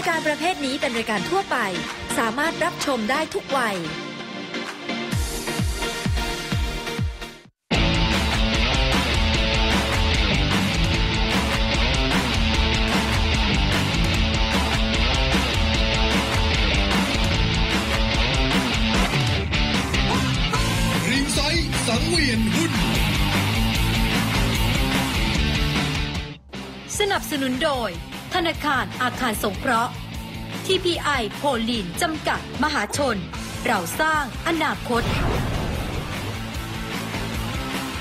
ายการประเภทนี้เป็นรายการทั่วไป สามารถรับชมได้ทุกวัย ริงไซด์สังเวียนหุ้น สนับสนุนโดยธ นาคารอาคารสงเคราะห์ TPI โพลีนจำกัด มหาชน เราสร้างอนาคต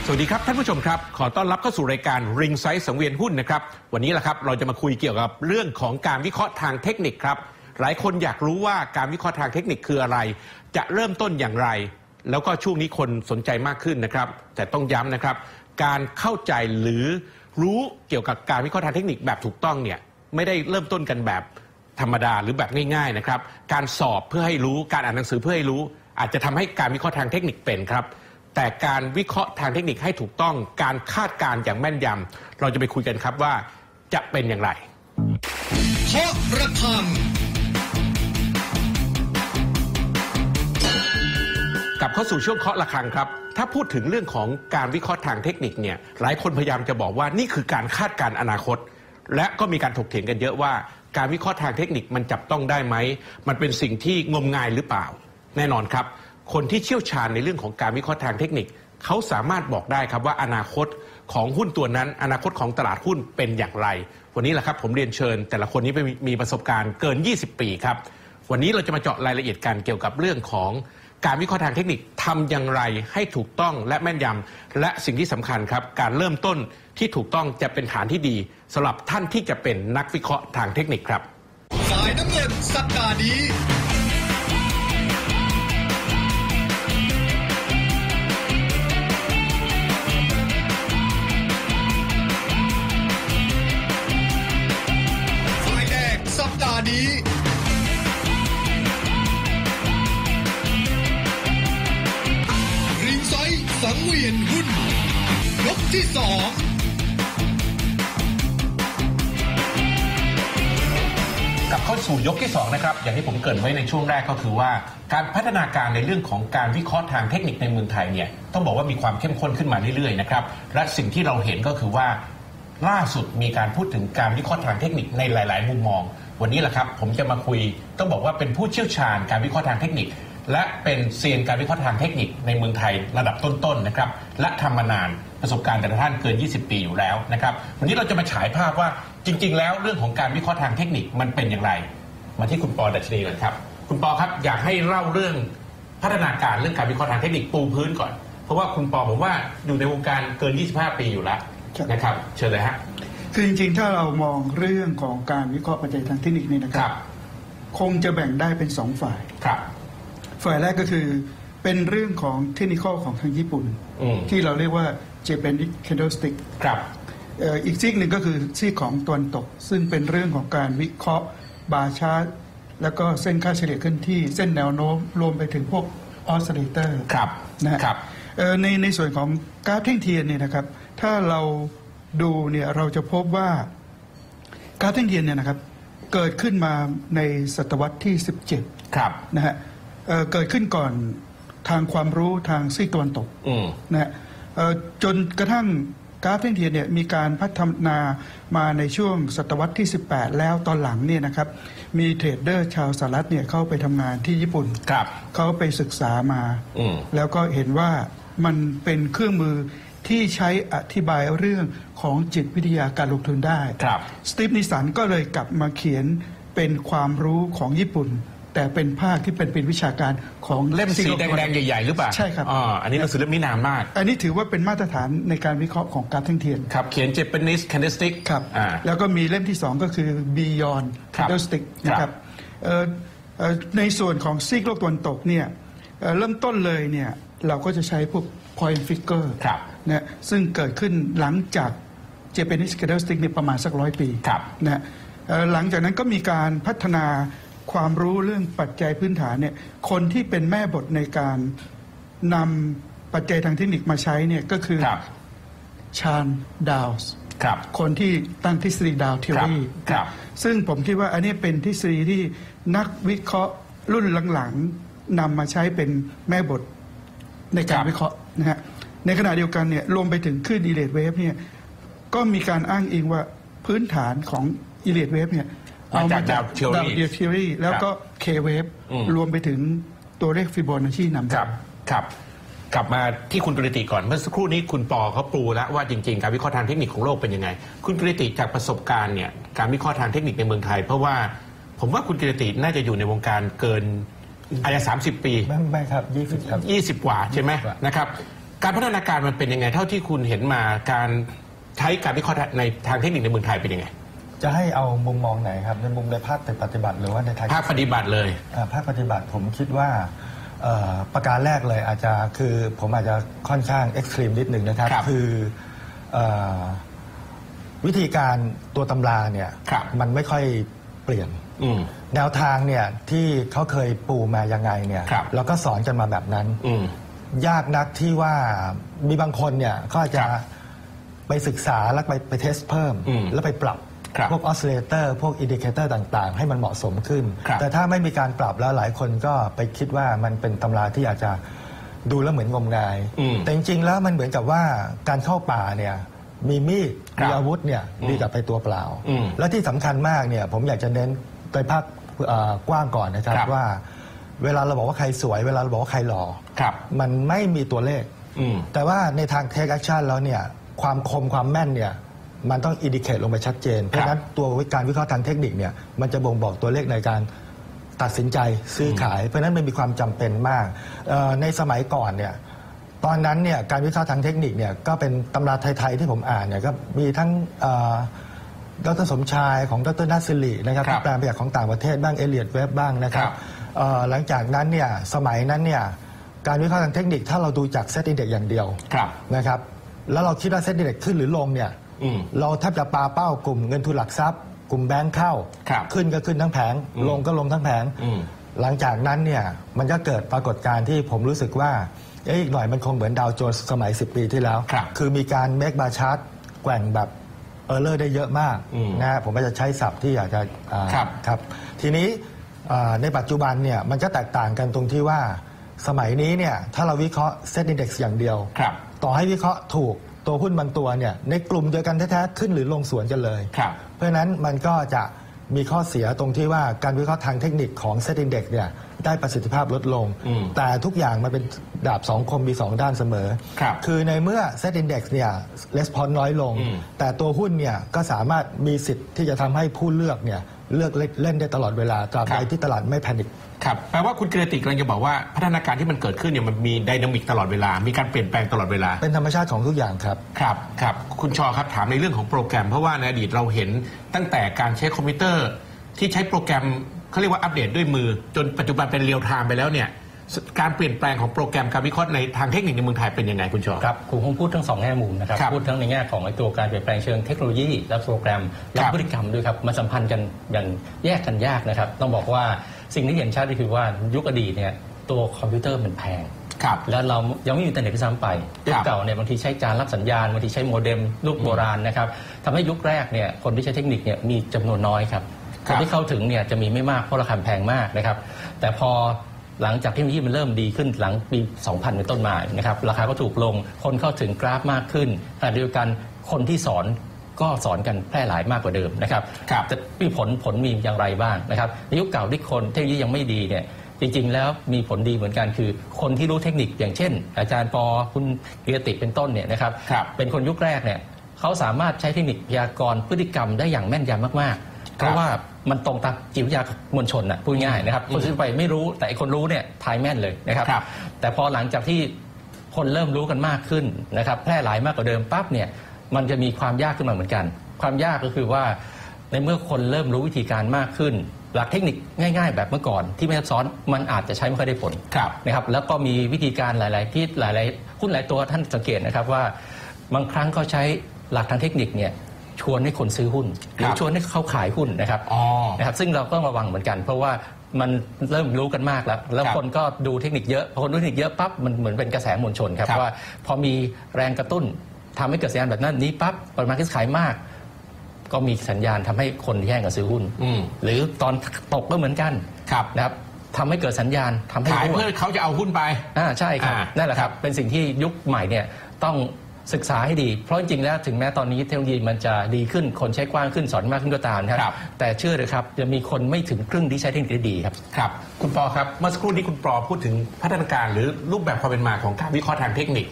สวัสดีครับท่านผู้ชมครับ ขอต้อนรับเข้าสู่รายการ Ring s i ซ e สังเวียนหุ้นนะครับ วันนี้แหละครับเราจะมาคุยเกี่ยวกับเรื่องของการวิเคราะห์ทางเทคนิคครับ หลายคนอยากรู้ว่าการวิเคราะห์ทางเทคนิคคืออะไร จะเริ่มต้นอย่างไร แล้วก็ช่วงนี้คนสนใจมากขึ้นนะครับ แต่ต้องย้ำนะครับ การเข้าใจหรือรู้เกี่ยวกับการวิเคราะห์ทางเทคนิคแบบถูกต้องเนี่ย ไม่ได้เริ่มต้นกันแบบธรรมดาหรือแบบง่ายๆนะครับ การสอบเพื่อให้รู้การอ่านหนังสือเพื่อให้รู้ อาจจะทำให้การวิเคราะห์ทางเทคนิคเป็นครับ แต่การวิเคราะห์ทางเทคนิคให้ถูกต้อง การคาดการณ์อย่างแม่นยำเราจะไปคุยกันครับว่าจะเป็นอย่างไรเคาะระฆังกลับเข้าสู่ช่วงเคาะระฆังครับ ถ้าพูดถึงเรื่องของการวิเคราะห์ทางเทคนิคเนี่ยหลายคนพยายามจะบอกว่านี่คือการคาดการณ์อนาคต และก็มีการถกเถียงกันเยอะว่า การวิเคราะห์ทางเทคนิคมันจับต้องได้ไหม มันเป็นสิ่งที่งมงายหรือเปล่า แน่นอนครับ คนที่เชี่ยวชาญในเรื่องของการวิเคราะห์ทางเทคนิค เขาสามารถบอกได้ครับว่าอนาคตของหุ้นตัวนั้น อนาคตของตลาดหุ้นเป็นอย่างไร วันนี้แหละครับผมเรียนเชิญ แต่ละคนนี้มีมีประสบการณ์เกิน 20 ปีครับ วันนี้เราจะมาเจาะรายละเอียดกันเกี่ยวกับเรื่องของการวิเคราะห์ทางเทคนิคทำอย่างไรให้ถูกต้องและแม่นยำและสิ่งที่สำคัญครับ การเริ่มต้น ที่ถูกต้องจะเป็นฐานที่ดีสำหรับท่านที่จะเป็นนักวิเคราะห์ทางเทคนิคครับฝ่ายน้ำเงินสัปดาห์นี้ฝ่ายแดงสัปดาห์นี้ริงไซสังเวียนหุ้นยกที่สอง เข้าสู่ยกที่ 2 นะครับ อย่างที่ผมเกริ่นไว้ในช่วงแรกก็คือว่า การพัฒนาการในเรื่องของการวิเคราะห์ทางเทคนิคในเมืองไทยเนี่ยต้องบอกว่ามีความเข้มข้นขึ้นมาเรื่อยๆนะครับและสิ่งที่เราเห็นก็คือว่า ล่าสุดมีการพูดถึงการวิเคราะห์ทางเทคนิคในหลาย ๆ มุมมอง วันนี้แหละครับผมจะมาคุยต้องบอกว่าเป็นผู้เชี่ยวชาญการวิเคราะห์ทางเทคนิค และเป็นเซียนการวิเคราะห์ทางเทคนิคในเมืองไทยระดับต้นๆนะครับและทำมานานประสบการณ์แต่ละท่านเกิน 20 ปีอยู่แล้วนะครับวันนี้เราจะมาฉายภาพว่าจริง ๆ แล้วเรื่องของการวิเคราะห์ทางเทคนิคมันเป็นอย่างไร มาที่คุณปอดัชนีก่อนครับคุณปอครับอยากให้เล่าเรื่องพัฒนาการเรื่องการวิเคราะห์ทางเทคนิคปูพื้นก่อน เพราะว่าคุณปอผมว่าอยู่ในวงการเกิน 25 ปีอยู่แล้วครับนะครับเชิญเลยฮะคือจริงๆ ถ้าเรามองเรื่องของการวิเคราะห์ปัจจัยทางเทคนิคนี่นะคครัรับบคงจะแบ่งได้เป็นสองฝ่ายครับ ฝ่ายแรกก็คือเป็นเรื่องของเทคนิคของทางญี่ปุ่นอืมที่เราเรียกว่า Japanese candlestick ครับเอ่ออีกซีกหนึ่งก็คือซีกของตะวันตก ซึ่งเป็นเรื่องของการวิเคราะห์bar chart แล้วก็เส้นค่าเฉลี่ยเคลื่อนที่เส้นแนวโน้มรวมไปถึงพวก oscillator ครับนะฮะครับเอ่อในในส่วนของกราฟแท่งเทียนเนี่ยนะครับ ถ้าเราดูเนี่ยเราจะพบว่ากราฟแท่งเทียนเนี่ยนะครับ เกิดขึ้นมาในศตวรรษที่ 17 ครับนะฮะ เอ่อเกิดขึ้นก่อนทางความรู้ทางซีกตะวันตกอืมนะฮะเอ่อจนกระทั่งกราฟแท่งเทียนเนี่ยมีการพัฒนามาในช่วงศตวรรษที่ 18 แล้วตอนหลังเนี่ยนะครับมี trader ชาวสหรัฐเนี่ยเข้าไปทำงานที่ญี่ปุ่นครับเขาไปศึกษามาอืมแล้วก็เห็นว่ามันเป็นเครื่องมือที่ใช้อธิบายเรื่องของจิตวิทยาการลงทุนได้ครับ Steve Nison ก็เลยกลับมาเขียนเป็นความรู้ของญี่ปุ่น แต่เป็นภาคที่เป็นเป็นวิชาการของเล่มสีซีโรแดงๆใหญ่ๆหรือเปล่าใช่ครับอ๋ออันนี้หนังสือเล่มนี้นานมาก อันนี้ถือว่าเป็นมาตรฐานในการวิเคราะห์ของการแท่งเทียนครับเขียน Japanese candlestick ครับอ่าแล้วก็มีเล่มที่สองก็คือ Beyond ครับ Candlestick ครับนะครับเอ่อเอ่อในส่วนของซีกโลกตะวันตกเนี่ยเอ่อเริ่มต้นเลยเนี่ยเราก็จะใช้พวก point figure ครับนะซึ่งเกิดขึ้นหลังจาก Japanese Candlestick เนี่ยประมาณสักร้อยปีครับนะเอ่อหลังจากนั้นก็มีการพัฒนา ความรู้เรื่องปัจจัยพื้นฐานเนี่ยคนที่เป็นแม่บทในการนำปัจจัยทางเทคนิคมาใช้เนี่ยก็คือครับ Charles Dow ครับคนที่ตั้งทฤษฎี Dow Theory ครับ ซึ่งผมคิดว่าอันนี้เป็นทฤษฎีที่นักวิเคราะห์รุ่นหลังๆนำมาใช้เป็นแม่บทในการครับวิเคราะห์นะฮะในขณะเดียวกันเนี่ยรวมไปถึงคลื่น Elliott Wave เนี่ยก็มีการอ้างอิงว่าพื้นฐานของ Elliott Wave เนี่ย มาจาก Dow Theory Dow Theory แล้วก็ K-Wave อืมรวมไปถึงตัวเลขฟิโบนัชชีนำครับครับ กลับมาที่คุณกฤติก่อนเมื่อสักครู่นี้คุณปอเขาปูแล้วว่าจริง ๆ การวิเคราะห์ทางเทคนิคของโลกเป็นยังไง คุณกฤติจากประสบการณ์เนี่ยการวิเคราะห์ทางเทคนิคในเมืองไทย เพราะว่าผมว่าคุณกฤติน่าจะอยู่ในวงการเกินอายุสามสิบปีไม่ไม่ครับยี่สิบครับ20กว่าใช่ไหม20กว่านะครับ การพัฒนาการมันเป็นยังไง เท่าที่คุณเห็นมาการใช้การวิเคราะห์ในทางเทคนิคในเมืองไทยเป็นยังไง จะให้เอามุมมองไหนครับ ในมุมในภาคปฏิบัติหรือว่าในทางภาคปฏิบัติเลยอ่าภาคปฏิบัติผมคิดว่าเอ่อประการแรกเลยอาจจะคือผมอาจจะค่อนข้างเอ็กซ์ตรีมนิดหนึ่งนะครับครับคือเอ่อวิธีการตัวตำราเนี่ยครับมันไม่ค่อยเปลี่ยนอืมแนวทางเนี่ยที่เขาเคยปูมายังไงเนี่ยครับเราก็สอนกันมาแบบนั้นอืมยากนักที่ว่ามีบางคนเนี่ยเขาอาจจะครับไปศึกษาแล้วไปไป test เพิ่มอืมแล้วไปปรับครับ พวก oscillator พวก indicator ต่างๆ ให้มันเหมาะสมขึ้นครับแต่ถ้าไม่มีการปรับแล้วหลายคนก็ไปคิดว่ามันเป็นตำราที่อาจจะดูแล้วเหมือนงมงายอืมแต่จริงๆ แล้วมันเหมือนกับว่าการเข้าป่าเนี่ยมีมีดครับมีอาวุธเนี่ยอืมดีกว่าไปตัวเปล่าอืมและที่สำคัญมากเนี่ยผมอยากจะเน้นโดยภาคเอ่อกว้างก่อนนะครับครับว่า เวลาเราบอกว่าใครสวย เวลาเราบอกว่าใครหล่อครับมันไม่มีตัวเลขอืมแต่ว่าในทาง take action แล้วเนี่ยความคมความแม่นเนี่ย มันต้อง indicate ลงไปชัดเจน เพราะฉะนั้นตัวการวิเคราะห์ทางเทคนิคเนี่ยมันจะบ่งบอกตัวเลขในการตัดสินใจซื้อขาย เพราะฉะนั้นมันมีความจำเป็นมากเอ่อในสมัยก่อนเนี่ยตอนนั้นเนี่ยการวิเคราะห์ทางเทคนิคเนี่ยก็เป็นตำราไทยๆที่ผมอ่านเนี่ยก็มีทั้งเอ่อดรสมชายของดรนัสสิรินะครับครับที่แปลมาจากของต่างประเทศบ้าง Elliott Wave บ้างนะครัครับบเอ่อหลังจากนั้นเนี่ยสมัยนั้นเนี่ยการวิเคราะห์ทางเทคนิคถ้าเราดูจากเซตอินเด็กอย่างเดียวครับนะครับแล้วเราคิดว่าเซ็นดีเด็กขึ้นหรือลงเนี่ยอืม เราแทบจะปาเป้ากลุ่มเงินทุนหลักทรัพย์ กลุ่มแบงค์เข้าครับขึ้นก็ขึ้นทั้งแผงอืมลงก็ลงทั้งแผงอืมหลังจากนั้นเนี่ยมันก็เกิดปรากฏการณ์ที่ผมรู้สึกว่าเอ๊ะอีกหน่อยมันคงเหมือนดาวโจนส์สมัย 10 ปีที่แล้วครับอมีการเม e บาชาร์ตแกว่งแบบเออร์เลอร์ได้เยอะมากอืมนะฮะผมก็จะใช้ศัพท์ที่อยากจะอ่าครับครับ ทีนี้อ่าในปัจจุบันเนี่ยมันจะแตกต่างกันตรงที่ว่าสมัยนี้เนี่ยถ้าเราวิเคราะห์ SET Index อย่างเดียวครับต่อให้วิเคราะห์ถูก ตัวหุ้นบางตัวเนี่ยในกลุ่มเดียวกันแท้ๆขึ้นหรือลงสวนกันเลย ครับ เพราะฉะนั้นมันก็จะมีข้อเสียตรงที่ว่าการวิเคราะห์ทางเทคนิคของ SET Index เนี่ยได้ประสิทธิภาพลดลง อืมแต่ทุกอย่างมันเป็นดาบสองคมมีสองด้านเสมอครับคือในเมื่อ SET Index เนี่ยrespond น้อยลง อืมแต่ตัวหุ้นเนี่ยก็สามารถมีสิทธิ์ที่จะทำให้ผู้เลือกเนี่ย เลือกเล่นได้ตลอดเวลาตราบใดที่ตลาดไม่ panicครับแปลว่าคุณกฤติกำลังจะบอกว่าพัฒนาการที่มันเกิดขึ้นเนี่ยมันมี dynamic ตลอดเวลา มีการเปลี่ยนแปลงตลอดเวลา เป็นธรรมชาติของทุกอย่างครับ ครับครับคุณชอครับถามในเรื่องของโปรแกรม เพราะว่าในอดีตเราเห็นตั้งแต่การใช้คอมพิวเตอร์ ที่ใช้โปรแกรมเขาเรียกว่าอัปเดตด้วยมือ จนปัจจุบันเป็น real-time ไปแล้วเนี่ย การเปลี่ยนแปลงของโปรแกรมการวิเคราะห์ในทางเทคนิคในเมืองไทยเป็นยังไงคุณชอครับผมคงพูดทั้งสองแง่มุมนะครับครับ พูดทั้งในแง่ของไอ้ตัวการเปลี่ยนแปลงเชิงเทคโนโลยีและโปรแกรมและครับพฤติกรรมด้วยครับมันสัมพันธ์กันอย่างแยกกันยากนะครับ ต้องบอกว่าสิ่งที่เห็นชัดก็คือว่ายุคอดีตเนี่ยตัวคอมพิวเตอร์มันแพงครับแล้วเรายังไม่มีอินเทอร์เน็ตด้วยซ้ำไปยุคครับเก่าเนี่ยบางทีใช้จานรับสัญญาณบางทีใช้โมเด็มลูกโบราณนะครับทำให้ยุคแรกเนี่ยคนที่ใช้เทคนิคเนี่ยมีจำนวนน้อยครับครับคนที่เข้าถึงเนี่ยจะมีไม่มากเพราะราคาแพงมากนะครับ แต่พอ หลังจากเทคโนโลยีมันเริ่มดีขึ้นหลังปี 2000 เป็นต้นมานะครับราคาก็ถูกลงคนเข้าถึงกราฟมากขึ้นขณะเดียวกันคนที่สอนก็สอนกันแพร่หลายมากกว่าเดิมนะครับครับแต่มีผลผลมีอย่างไรบ้างนะครับในยุคเก่าที่คนเทคโนโลยียังไม่ดีเนี่ยจริงๆ แล้วมีผลดีเหมือนกันคือ คนที่รู้เทคนิคอย่างเช่น อาจารย์ปอคุณเกียรติเป็นต้นเนี่ยนะครับครับเป็นคนยุคแรกเนี่ยเขาสามารถใช้เทคนิคพยากรณ์พฤติกรรมได้อย่างแม่นยำมากๆ เพราะว่ามันตรงตามจิตวิทยามวลชนนะพูดง่ายๆนะครับคนทั่วไปไม่รู้แต่ไอ้คนรู้เนี่ยทายแม่นเลยนะครับครับ แต่พอหลังจากที่คนเริ่มรู้กันมากขึ้นนะครับแพร่หลายมากกว่าเดิมปั๊บเนี่ยมันจะมีความยากขึ้นมาเหมือนกัน ความยากก็คือว่าในเมื่อคนเริ่มรู้วิธีการมากขึ้น หลักเทคนิคง่าย ๆ แบบเมื่อก่อน ที่ไม่ซับซ้อนมันอาจจะใช้ไม่ค่อยได้ผลครับนะครับ แล้วก็มีวิธีการหลาย ๆ ที่หลาย ๆ หุ้นหลายตัวท่านสังเกตนะครับว่า บางครั้งเขาใช้หลักทางเทคนิคเนี่ย ชวนให้คนซื้อหุ้น หรือชวนให้เขาขายหุ้นนะครับอ๋อนะครับ ซึ่งเราก็ต้องระวังเหมือนกัน เพราะว่ามันเริ่มรู้กันมากแล้ว แล้วครับคนก็ดูเทคนิคเยอะพอคนดูเทคนิคเยอะปั๊บมันเหมือนเป็นกระแสมวลชนครับครับว่าพอมีแรงกระตุ้นทำให้เกิดสัญญาณแบบนั้นนี้ปั๊บปริมาณซื้อขายมาก ก็มีสัญญาณทำให้คนแย่งกันซื้อหุ้นอืมหรือตอนตกก็เหมือนกันครับนะครับทำให้เกิดสัญญาณทำให้ขายรั่วเพื่อเขาจะเอาหุ้นไปอ่าใช่ครับอ่านั่นแหละครับ เป็นสิ่งที่ยุคใหม่เนี่ยต้อง ศึกษาให้ดี เพราะจริงๆแล้วถึงแม้ตอนนี้เทคโนโลยีมันจะดีขึ้นคนใช้กว้างขึ้นสอนมากขึ้นก็ตามนะครับ แต่เชื่อเลยครับจะมีคนไม่ถึงครึ่งที่ใช้เทคนิคได้ดีครับครับคุณปอครับเมื่อสักครู่นี้คุณปอพูดถึงพัฒนาการหรือรูปแบบความเป็นมาของการวิเคราะห์ทางเทคนิค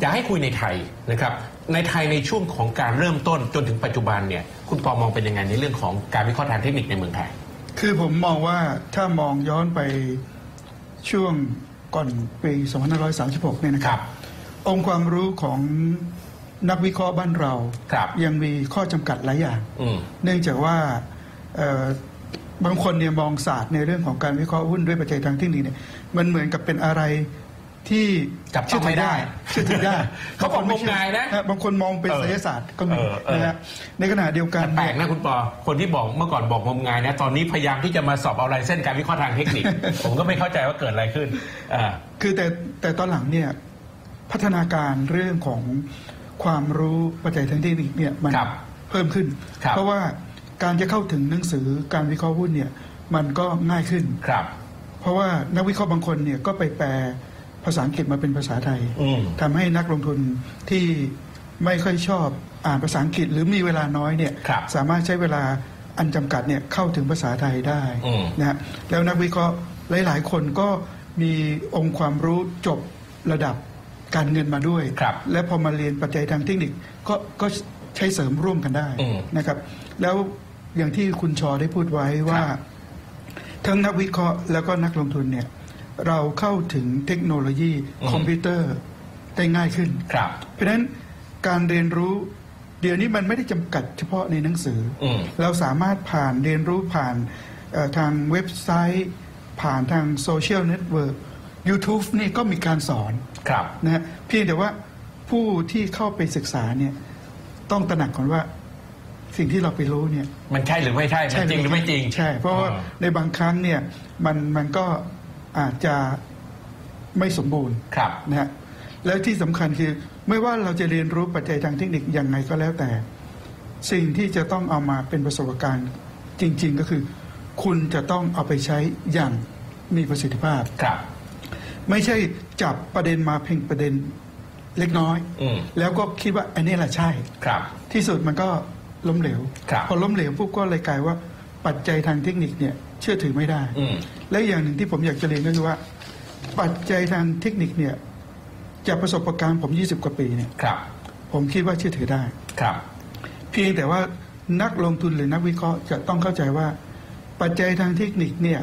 อยากให้คุยในไทยนะครับในไทยในช่วงของการเริ่มต้นจนถึงปัจจุบันเนี่ยคุณปอมองเป็นยังไงในเรื่องของการวิเคราะห์ทางเทคนิคในเมืองไทย คือผมมองว่าถ้ามองย้อนไปช่วงก่อนปี 2536 เนี่ยนะคครัรับบ องค์ความรู้ของนักวิเคราะห์บ้านเรา ครับยังมีข้อจำกัดหลายอย่าง อืม เนื่องจากว่าเอ่อบางคนเนี่ยมองศาสตร์ในเรื่องของการวิเคราะห์หุ้นด้วยปัจจัยทางเทคนิคเนี่ยมันเหมือนกับเป็นอะไรที่จับต้องไม่ได้เชื่อถือได้เขาบอกงมงายนะบางคนมองเป็นเออไสยศาสตร์ก็มีเออเออ นะฮะในขณะเดียวกันแต่แปลกนะคุณปอ คนที่บอกเมื่อก่อนบอกงมงายนะ ตอนนี้พยายามที่จะมาสอบเอาลายเส้นการวิเคราะห์ทางเทคนิค ผมก็ไม่เข้าใจว่าเกิดอะไรขึ้น อ่า คือแต่แต่ตอนหลังเนี่ย พัฒนาการเรื่องของความรู้ปัจจัยทางเทคนิคเนี่ยมันครับเพิ่มขึ้น ครับ เพราะว่าการจะเข้าถึงหนังสือการวิเคราะห์หุ้นเนี่ยมันก็ง่ายขึ้น ครับ เพราะว่านักวิเคราะห์บางคนเนี่ยก็ไปแปลภาษาอังกฤษมาเป็นภาษาไทยอืม ทำให้นักลงทุนที่ไม่ค่อยชอบอ่านภาษาอังกฤษ หรือมีเวลาน้อยเนี่ยครับสามารถใช้เวลาอันจำกัดเนี่ยเข้าถึงภาษาไทยได้อืม นะฮะแล้วนักวิเคราะห์หลาย ๆ คนก็มีองค์ความรู้จบระดับ การเงินมาด้วย ครับและพอมาเรียนปัจจัยทางเทคนิคก็ก็ใช้เสริมร่วมกันได้อืมนะครับ แล้วอย่างที่คุณชอได้พูดไว้ว่า ครับ ทั้งนักวิเคราะห์แล้วก็นักลงทุนเนี่ยเราเข้าถึงเทคโนโลยีอืม คอมพิวเตอร์ได้ง่ายขึ้น ครับ เพราะฉะนั้นการเรียนรู้เดี๋ยวนี้มันไม่ได้จำกัดเฉพาะในหนังสืออมเราสามารถผ่านเรียนรู้ผ่านเอ่อทางเว็บไซต์ ผ่านทาง social network YouTube นี่ก็มีการสอนครับนะฮะเพียงแต่ว่าผู้ที่เข้าไปศึกษาเนี่ยต้องตระหนักก่อนว่าสิ่งที่เราไปรู้เนี่ย มันใช่หรือไม่ใช่มันจริงหรือไม่จริงใช่ เพราะว่าอ่าในบางครั้งเนี่ยมันมันก็อาจจะไม่สมบูรณ์ครับนะฮะแล้วที่สำคัญคือไม่ว่าเราจะเรียนรู้ปัจจัยทางเทคนิคยังไงก็แล้วแต่ สิ่งที่จะต้องเอามาเป็นประสบการณ์จริง ๆ ก็คือ คุณจะต้องเอาไปใช้อย่างมีประสิทธิภาพครับ ไม่ใช่จับประเด็นมาเพ่งประเด็นเล็กน้อย อืม แล้วก็คิดว่าอันนี้แหละใช่ ครับ ที่สุดมันก็ล้มเหลว ครับพอล้มเหลวปุ๊บก็เลยกลายว่าปัจจัยทางเทคนิคเนี่ยเชื่อถือไม่ได้ อืม และอย่างหนึ่งที่ผมอยากจะเรียนก็คือว่า ปัจจัยทางเทคนิคเนี่ยจากประสบการณ์ผม 20 กว่าปีเนี่ยครับ ผมคิดว่าเชื่อถือได้ ครับ เพียงแต่ว่านักลงทุนหรือนักวิเคราะห์จะต้องเข้าใจว่า ปัจจัยทางเทคนิคเนี่ย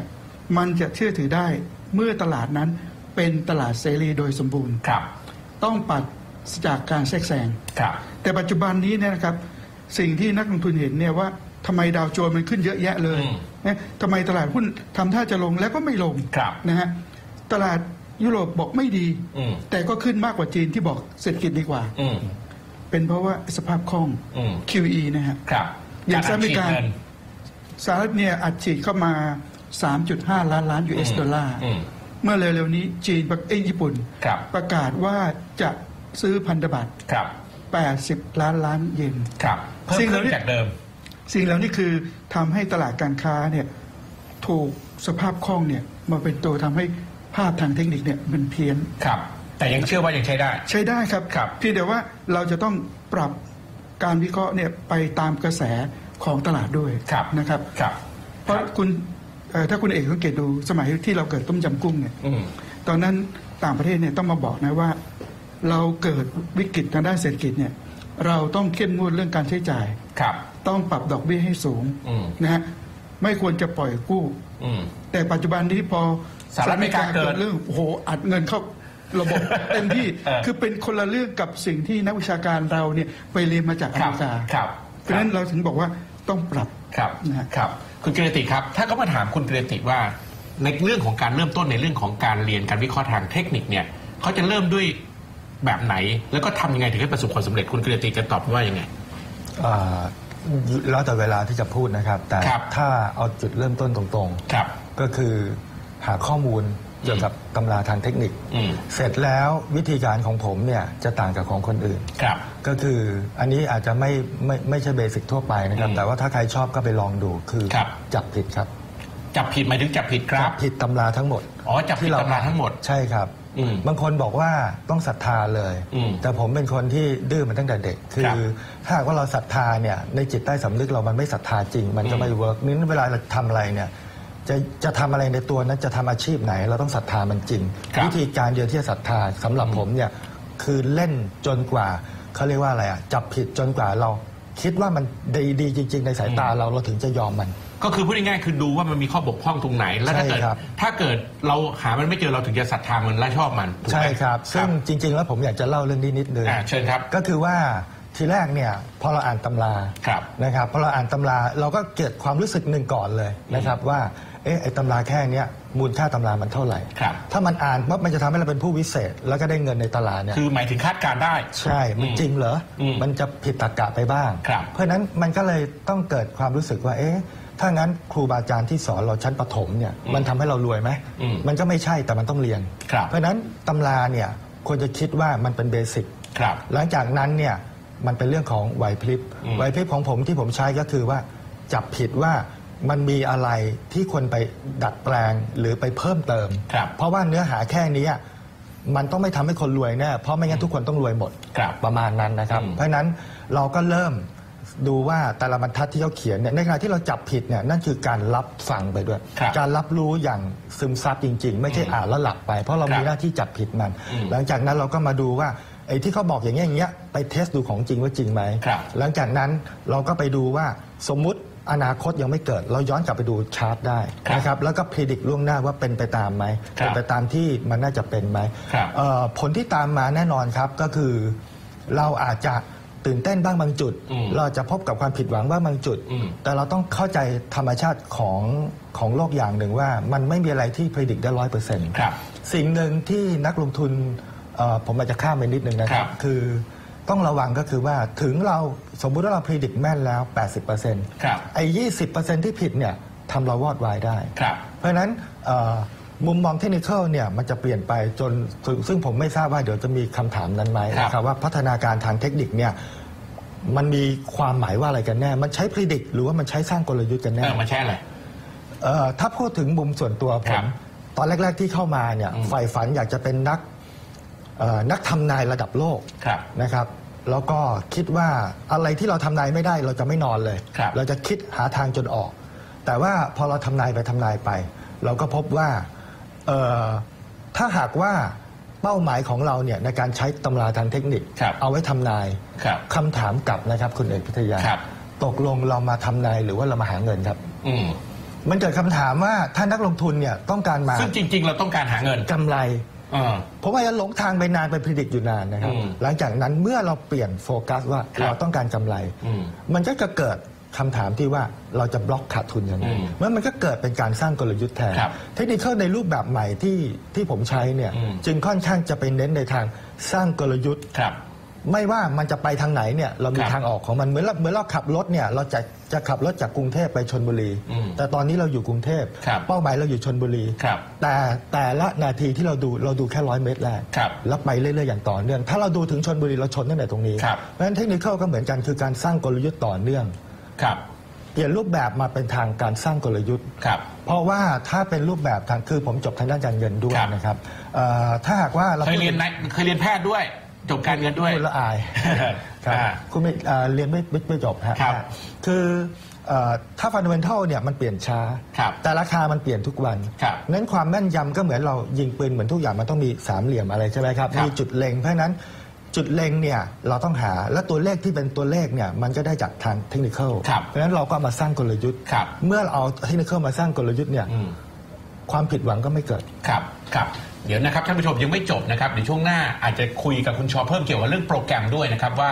มันจะเชื่อถือได้เมื่อตลาดนั้น เป็นตลาดเสรีโดยสมบูรณ์ครับ ต้องปัดจากการแทรกแซงครับ แต่ปัจจุบันนี้เนี่ยนะครับสิ่งที่นักลงทุนเห็นเนี่ยว่าทำไมดาวโจนส์มันขึ้นเยอะแยะเลยอืมนะทำไมตลาดหุ้นทำท่าจะลงแล้วก็ไม่ลงครับนะฮะตลาดยุโรปบอกไม่ดีอืมแต่ก็ขึ้นมากกว่าจีนที่บอกเศรษฐกิจดีกว่าอืมเป็นเพราะว่าสภาพคล่องอืม QE นะฮะครับอย่างสหรัฐอเมริกาฉีดเงินสหรัฐเนี่ยอัดฉีดเข้ามา 3.5 ล้านล้าน US ดอลลาร์อืม เมื่อเร็วๆนี้จีนประเอ้ยญี่ปุ่น ครับ ประกาศว่าจะซื้อพันธบัตร ครับ 80 ล้านล้านเยน ครับเพิ่มสิ่งเหขึ้ล่านนี้ จากเดิม สิ่งเหล่านี้คือทำให้ตลาดการค้าเนี่ยถูกสภาพคล่องเนี่ยมาเป็นตัวทำให้ภาพทางเทคนิคเนี่ยมันเพี้ยน ครับ แต่ยังเชื่อว่ายังใช้ได้ ใช้ได้ครับครับ เพียงแต่ว่าเราจะต้องปรับการวิเคราะห์เนี่ยไปตามกระแสของตลาดด้วยครับนะครับ ครับ เพราะคุณเอ่อ ถ้าคุณเอกสังเกตดูสมัยที่เราเกิดต้มยำกุ้งเนี่ยอืมตอนนั้นต่างประเทศเนี่ยต้องมาบอกนะว่า เราเกิดวิกฤตทางด้านเศรษฐกิจเนี่ยเราต้องเข้มงวดเรื่องการใช้จ่ายครับ ต้องปรับดอกเบี้ยให้สูงอืมนะฮะไม่ควรจะปล่อยกู้อืมแต่ปัจจุบันนี้พอสหรัฐอเมริกาเกิดเรื่องโอ้โหอัดเงินเข้าระบบเต็มที่เออคือเป็นคนละเรื่องกับสิ่งที่นักวิชาการเราเนี่ยไปเรียนมาจากอคเมรับริกาครับเพราะฉะนั้นเราถึงบอกว่าต้องปรับครับนะฮะครับ คุณกิรติครับ ถ้าเขามาถามคุณกิรติว่าในเรื่องของการเริ่มต้นในเรื่องของการเรียนการวิเคราะห์ทางเทคนิคเนี่ยเขาจะเริ่มด้วยแบบไหน แล้วก็ทำยังไงถึงให้ประสบความสำเร็จคุณกิรติจะตอบว่ายังไง อ่าแล้วแต่เวลาที่จะพูดนะครับ แต่ครับ ถ้าเอาจุดเริ่มต้นตรงครับ ๆ ก็คือหาข้อมูล เกี่ยวกับตำราทางเทคนิคอืมเสร็จแล้ววิธีการของผมเนี่ยจะต่างกับของคนอื่นครับก็คืออันนี้อาจจะไม่ไม่ไม่ใช่ basic ทั่วไปนะครับอืมแต่ว่าถ้าใครชอบก็ไปลองดูคือครับจับผิดครับ จับผิดหมายถึงจับผิดครับจับ ผิดตำราทั้งหมด อ๋อ จับผิดตำราทั้งหมด ใช่ครับอืมบางคนบอกว่าต้องศรัทธาเลยอืมแต่ผมเป็นคนที่ดื้อมาตั้งแต่เด็ก คือครับถ้าหากว่าเราศรัทธาเนี่ยในจิตใต้สำนึกเรามันไม่ศรัทธาจริง มันจะไม่ work นี่เวลาเราทำอะไรเนี่ย จะจะทำอะไรในตัวนั้นจะทำอาชีพไหน เราต้องศรัทธามันจริง ครับวิธีการเดียวที่จะศรัทธาสำหรับผมเนี่ยคือเล่นจนกว่าเขาเรียกว่าอะไรอะจับผิดจนกว่าเราคิดว่ามันดีดีจริง ๆ ในสายตาเราเราถึงจะยอมมัน ก็คือพูดง่ายๆคือดูว่ามันมีข้อบกพร่องตรงไหน แล้วถ้าเกิด ใช่ครับ ถ้าเกิดเราหามันไม่เจอเราถึงจะศรัทธามันและชอบมันถูกไหมใช่ครับ ซึ่งจริง ๆ แล้วผมอยากจะเล่าเรื่องนี้นิดนึง อ่าเชิญครับ ก็คือว่าทีแรกเนี่ยพอเราอ่านตำราครับนะครับพอเราอ่านตำราเราก็เกิดความรู้สึกหนึ่งก่อนเลยนะครับว่า เอ๊ะไอ้ตำราแค่เนี้ยมูลค่าตำรามันเท่าไหร่ ครับ ถ้ามันอ่านปั๊บมันจะทำให้เราเป็นผู้วิเศษ แล้วก็ได้เงินในตลาดเนี่ย คือหมายถึงคาดการณ์ได้ ใช่ มันจริงเหรออมมันจะผิดตรรกะไปบ้าง ครับเพราะฉะนั้นมันก็เลยต้องเกิดความรู้สึกว่า เอ๊ะ ถ้างั้นครูบาอาจารย์ที่สอนเราชั้นประถมเนี่ย มันทำให้เรารวยไหม อืมมันก็ไม่ใช่แต่มันต้องเรียน ครับ เพราะฉะนั้นตำราเนี่ยควรจะคิดว่ามันเป็นเบสิก ครับ หลังจากนั้นเนี่ยมันเป็นเรื่องของไหวพริบอืมไหวพริบของผมที่ผมใช้ก็คือว่าจับผิดว่า มันมีอะไรที่ควรไปดัดแปลงหรือไปเพิ่มเติม ครับเพราะว่าเนื้อหาแค่นี้มันต้องไม่ทำให้คนรวยแน่เพราะไม่งั้นทุกคนต้องรวยหมดครับประมาณนั้นนะครับ อืม เพราะฉะนั้นเราก็เริ่มดูว่าแต่ละบรรทัดที่เขาเขียนเนี่ยในขณะที่เราจับผิดเนี่ยนั่นคือการรับฟังไปด้วย ครับการรับรู้อย่างซึมซับจริง ๆ ไม่ใช่อ่านแล้วหลับไป เพราะเราครับมีหน้าที่จับผิดมัน อืมหลังจากนั้นเราก็มาดูว่าไอ้ที่เขาบอกอย่างเงี้ยอย่างเงี้ยไปเทสดูของจริงว่าจริงไหมครับ หลังจากนั้นเราก็ไปดูว่าสมมุติ อนาคตยังไม่เกิด เราย้อนกลับไปดูชาร์ตได้ครับนะครับแล้วก็พิจิตล่วงหน้าว่าเป็นไปตามไหมครับเป็นไปตามที่มันน่าจะเป็นไหมครับเอ่อผลที่ตามมาแน่นอนครับก็คือเราอาจจะตื่นเต้นบ้างบางจุดอืมเราจะพบกับความผิดหวังบ้างบางจุดอืมแต่เราต้องเข้าใจธรรมชาติของของโลกอย่างหนึ่งว่า มันไม่มีอะไรที่พิจิตได้ร้อยเปอร์เซ็นต์ครับสิ่งหนึ่งที่นักลงทุนเอ่อผมอาจจะข้ามไปนิดนึงนะครัครับบคือ ต้องระวังก็คือว่าถึงเราสมมุติว่าเราพิจิตแม่นแล้ว 80%ครับไอ้ยี่สิที่ผิดเนี่ยทำเราวอดวายได้ ครับ เพราะฉะนั้นเอ่อมุมมองเทคนิคเนี่ยมันจะเปลี่ยนไปจนซึ่งซึ่งผมไม่ทราบว่าเดี๋ยวจะมีคำถามนั้นไหมครับนะครับว่าพัฒนาการทางเทคนิคเนี่ยมันมีความหมายว่าอะไรกันแน่ มันใช้พิจิตหรือว่ามันใช้สร้างกลยุทธ์กันเอแน่อมาแช่อะไร เอ่อถ้าพูดถึงมุมส่วนตัวผครัม บตอนแรก ๆที่เข้ามาเนี่ยอืมใฝ่ฝันอยากจะเป็นนักเอ่อ นักทำนายระดับโลกครับนะครับแล้วก็คิดว่าอะไรที่เราทำนายไม่ได้เราจะไม่นอนเลยครับเราจะคิดหาทางจนออก แต่ว่าพอเราทำนายไปทำนายไป เราก็พบว่าเอ่อถ้าหากว่าเป้าหมายของเราเนี่ยในการใช้ตำราทางเทคนิคครับเอาไว้ทำนายครับคำถามกลับนะครับคุณเอกพิทยาครับตกลงเรามาทำนายหรือว่าเรามาหาเงินครับอืมมันเกิดคำถามว่าถ้านักลงทุนเนี่ยต้องการมาซึ่งจริง ๆ เราต้องการหาเงินกำไร อ่าเพราะว่าจะหลงทางไปนานไปพิจิตอยู่นานนะครับอืมหลังจากนั้นเมื่อเราเปลี่ยนโฟกัสว่าครับเราต้องการกำไรอืมมันก็จะเกิดคำถามที่ว่าเราจะบล็อกขาดทุนยังไงอืมเมื่อมันก็เกิดเป็นการสร้างกลยุทธ์แทนครับเทคนิคในรูปแบบใหม่ที่ที่ผมใช้เนี่ยอืมจึงค่อนข้างจะไปเน้นในทางสร้างกลยุทธ์ครับ ไม่ว่ามันจะไปทางไหนเนี่ยเรามีครับทางออกของมันเหมือนเราเหมือนเราขับรถเนี่ยเราจะจะขับรถจากกรุงเทพไปชนบุรี อืมแต่ตอนนี้เราอยู่กรุงเทพครับเป้าหมายเราอยู่ชนบุรี ครับแต่แต่ละนาทีที่เราดูเราดูแค่ร้อยเมตรแรกครับแล้วไปเรื่อยๆอย่างต่อเนื่อง ถ้าเราดูถึงชนบุรีเราชนตั้งแต่ตรงนี้ครับ เพราะฉะนั้นเทคนิคก็เหมือนกันคือการสร้างกลยุทธ์ต่อเนื่อง ครับ เปลี่ยนรูปแบบมาเป็นทางการสร้างกลยุทธ์ ครับ เพราะว่าถ้าเป็นรูปแบบทางคือผมจบทางด้านการเงินด้วยครับ นะครับเอ่อถ้าหากว่าเราเคยเรียนพูดไหนเคยเรียนแพทย์ด้วย จบการเงินด้วยพูดละอายครับอ่าคุณไม่เอ่อเรียนไม่ไม่ไม่จบฮะครับคือเอ่อถ้าฟันเดเมนทัลเนี่ยมันเปลี่ยนช้าครับแต่ราคามันเปลี่ยนทุกวันครับนั้นความแม่นยำก็เหมือนเรายิงปืนเหมือนทุกอย่างมันต้องมีสามเหลี่ยมอะไรใช่ไหมครับครับมีจุดเล็งเพราะฉะนั้นจุดเล็งเนี่ยเราต้องหาและตัวเลขที่เป็นตัวเลขเนี่ยมันก็ได้จากทางเทคนิคครับเพราะฉะนั้นเราก็มาสร้างกลยุทธ์ครับเมื่อเราเอาเทคนิคมาสร้างกลยุทธ์เนี่ยอืมความผิดหวังก็ไม่เกิดครับครับ เดี๋ยวนะครับท่านผู้ชมยังไม่จบนะครับเดี๋ยวช่วงหน้าอาจจะคุยกับคุณชอเพิ่มเกี่ยวกับเรื่องโปรแกรมด้วยนะครับว่า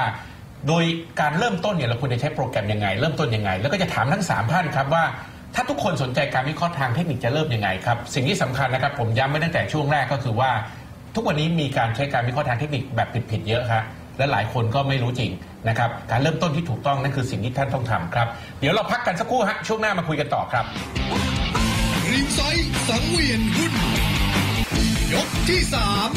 โดยการเริ่มต้นเนี่ยเราควรจะใช้โปรแกรมยังไง เริ่มต้นยังไง แล้วก็จะถามทั้งสามท่านครับว่าถ้าทุกคนสนใจการวิเคราะห์ทางเทคนิคจะเริ่มยังไงครับสิ่งที่สำคัญนะครับผมย้ำไว้ตั้งแต่ช่วงแรกก็คือว่า ทุกวันนี้มีการใช้การวิเคราะห์ทางเทคนิคแบบผิดๆเยอะครับและหลายคนก็ไม่รู้จริงนะครับการเริ่มต้นที่ถูกต้องนั่นคือสิ่งที่ท่านต้องทำครับ เดี๋ยวเราพักกันสักครู่ฮะช่วงหน้ามาคุยกันต่อครับริงไซสังเวียนหุ้น ยกที่สาม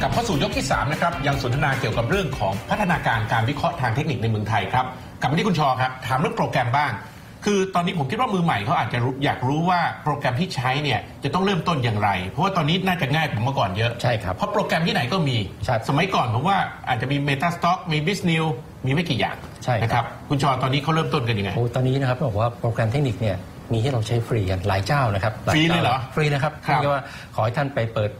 กลับเข้าสู่ยกที่3นะครับยังสนทนาเกี่ยวกับเรื่องของพัฒนาการการวิเคราะห์ทางเทคนิคในเมืองไทยครับกลับมาที่คุณชอครับถามเรื่องโปรแกรมบ้าง คือตอนนี้ผมคิดว่ามือใหม่เขาอาจจะรู้อยากรู้ว่าโปรแกรมที่ใช้เนี่ยจะต้องเริ่มต้นอย่างไร เพราะว่าตอนนี้น่าจะง่ายกว่าเมื่อก่อนเยอะใช่ครับเพราะโปรแกรมที่ไหนก็มีใช่สมัยก่อนผมว่าอาจจะมี Metastock มี b i z n e w มีไม่กี่อย่างใช่ครับนะครับคุณชอตอนนี้เขาเริ่มต้นกันยังไงโอ้ตอนนี้นะครับต้องบอกว่าโปรแกรมเทคนิคเนี่ย มีให้เราใช้ฟรีกันหลายเจ้านะครับฟรีเลยเหรอฟรีนะครับครับเรียกว่าขอให้ท่านไปเปิด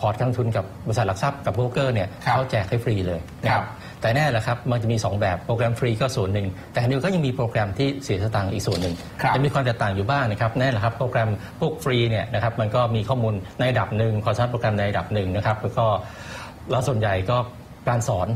พอร์ตการลงทุนกับบริษัทหลักทรัพย์กับโบรกเกอร์เนี่ยครับเขาแจกให้ฟรีเลยนะครับครับแต่แน่แหละครับมันจะมี 2 แบบโปรแกรมฟรีก็ส่วนหนึ่ง แต่อันนี้ก็ยังมีโปรแกรมที่เสียสตางค์อีกส่วนหนึ่งครับจะมีความแตกต่างอยู่บ้างนะครับแน่แหละครับโปรแกรมพวกฟรีเนี่ยนะครับมันก็มีข้อมูลในระดับหนึ่งความสามารถโปรแกรมในระดับหนึ่งนะครับแล้วก็แล้วส่วนใหญ่ก็การสอน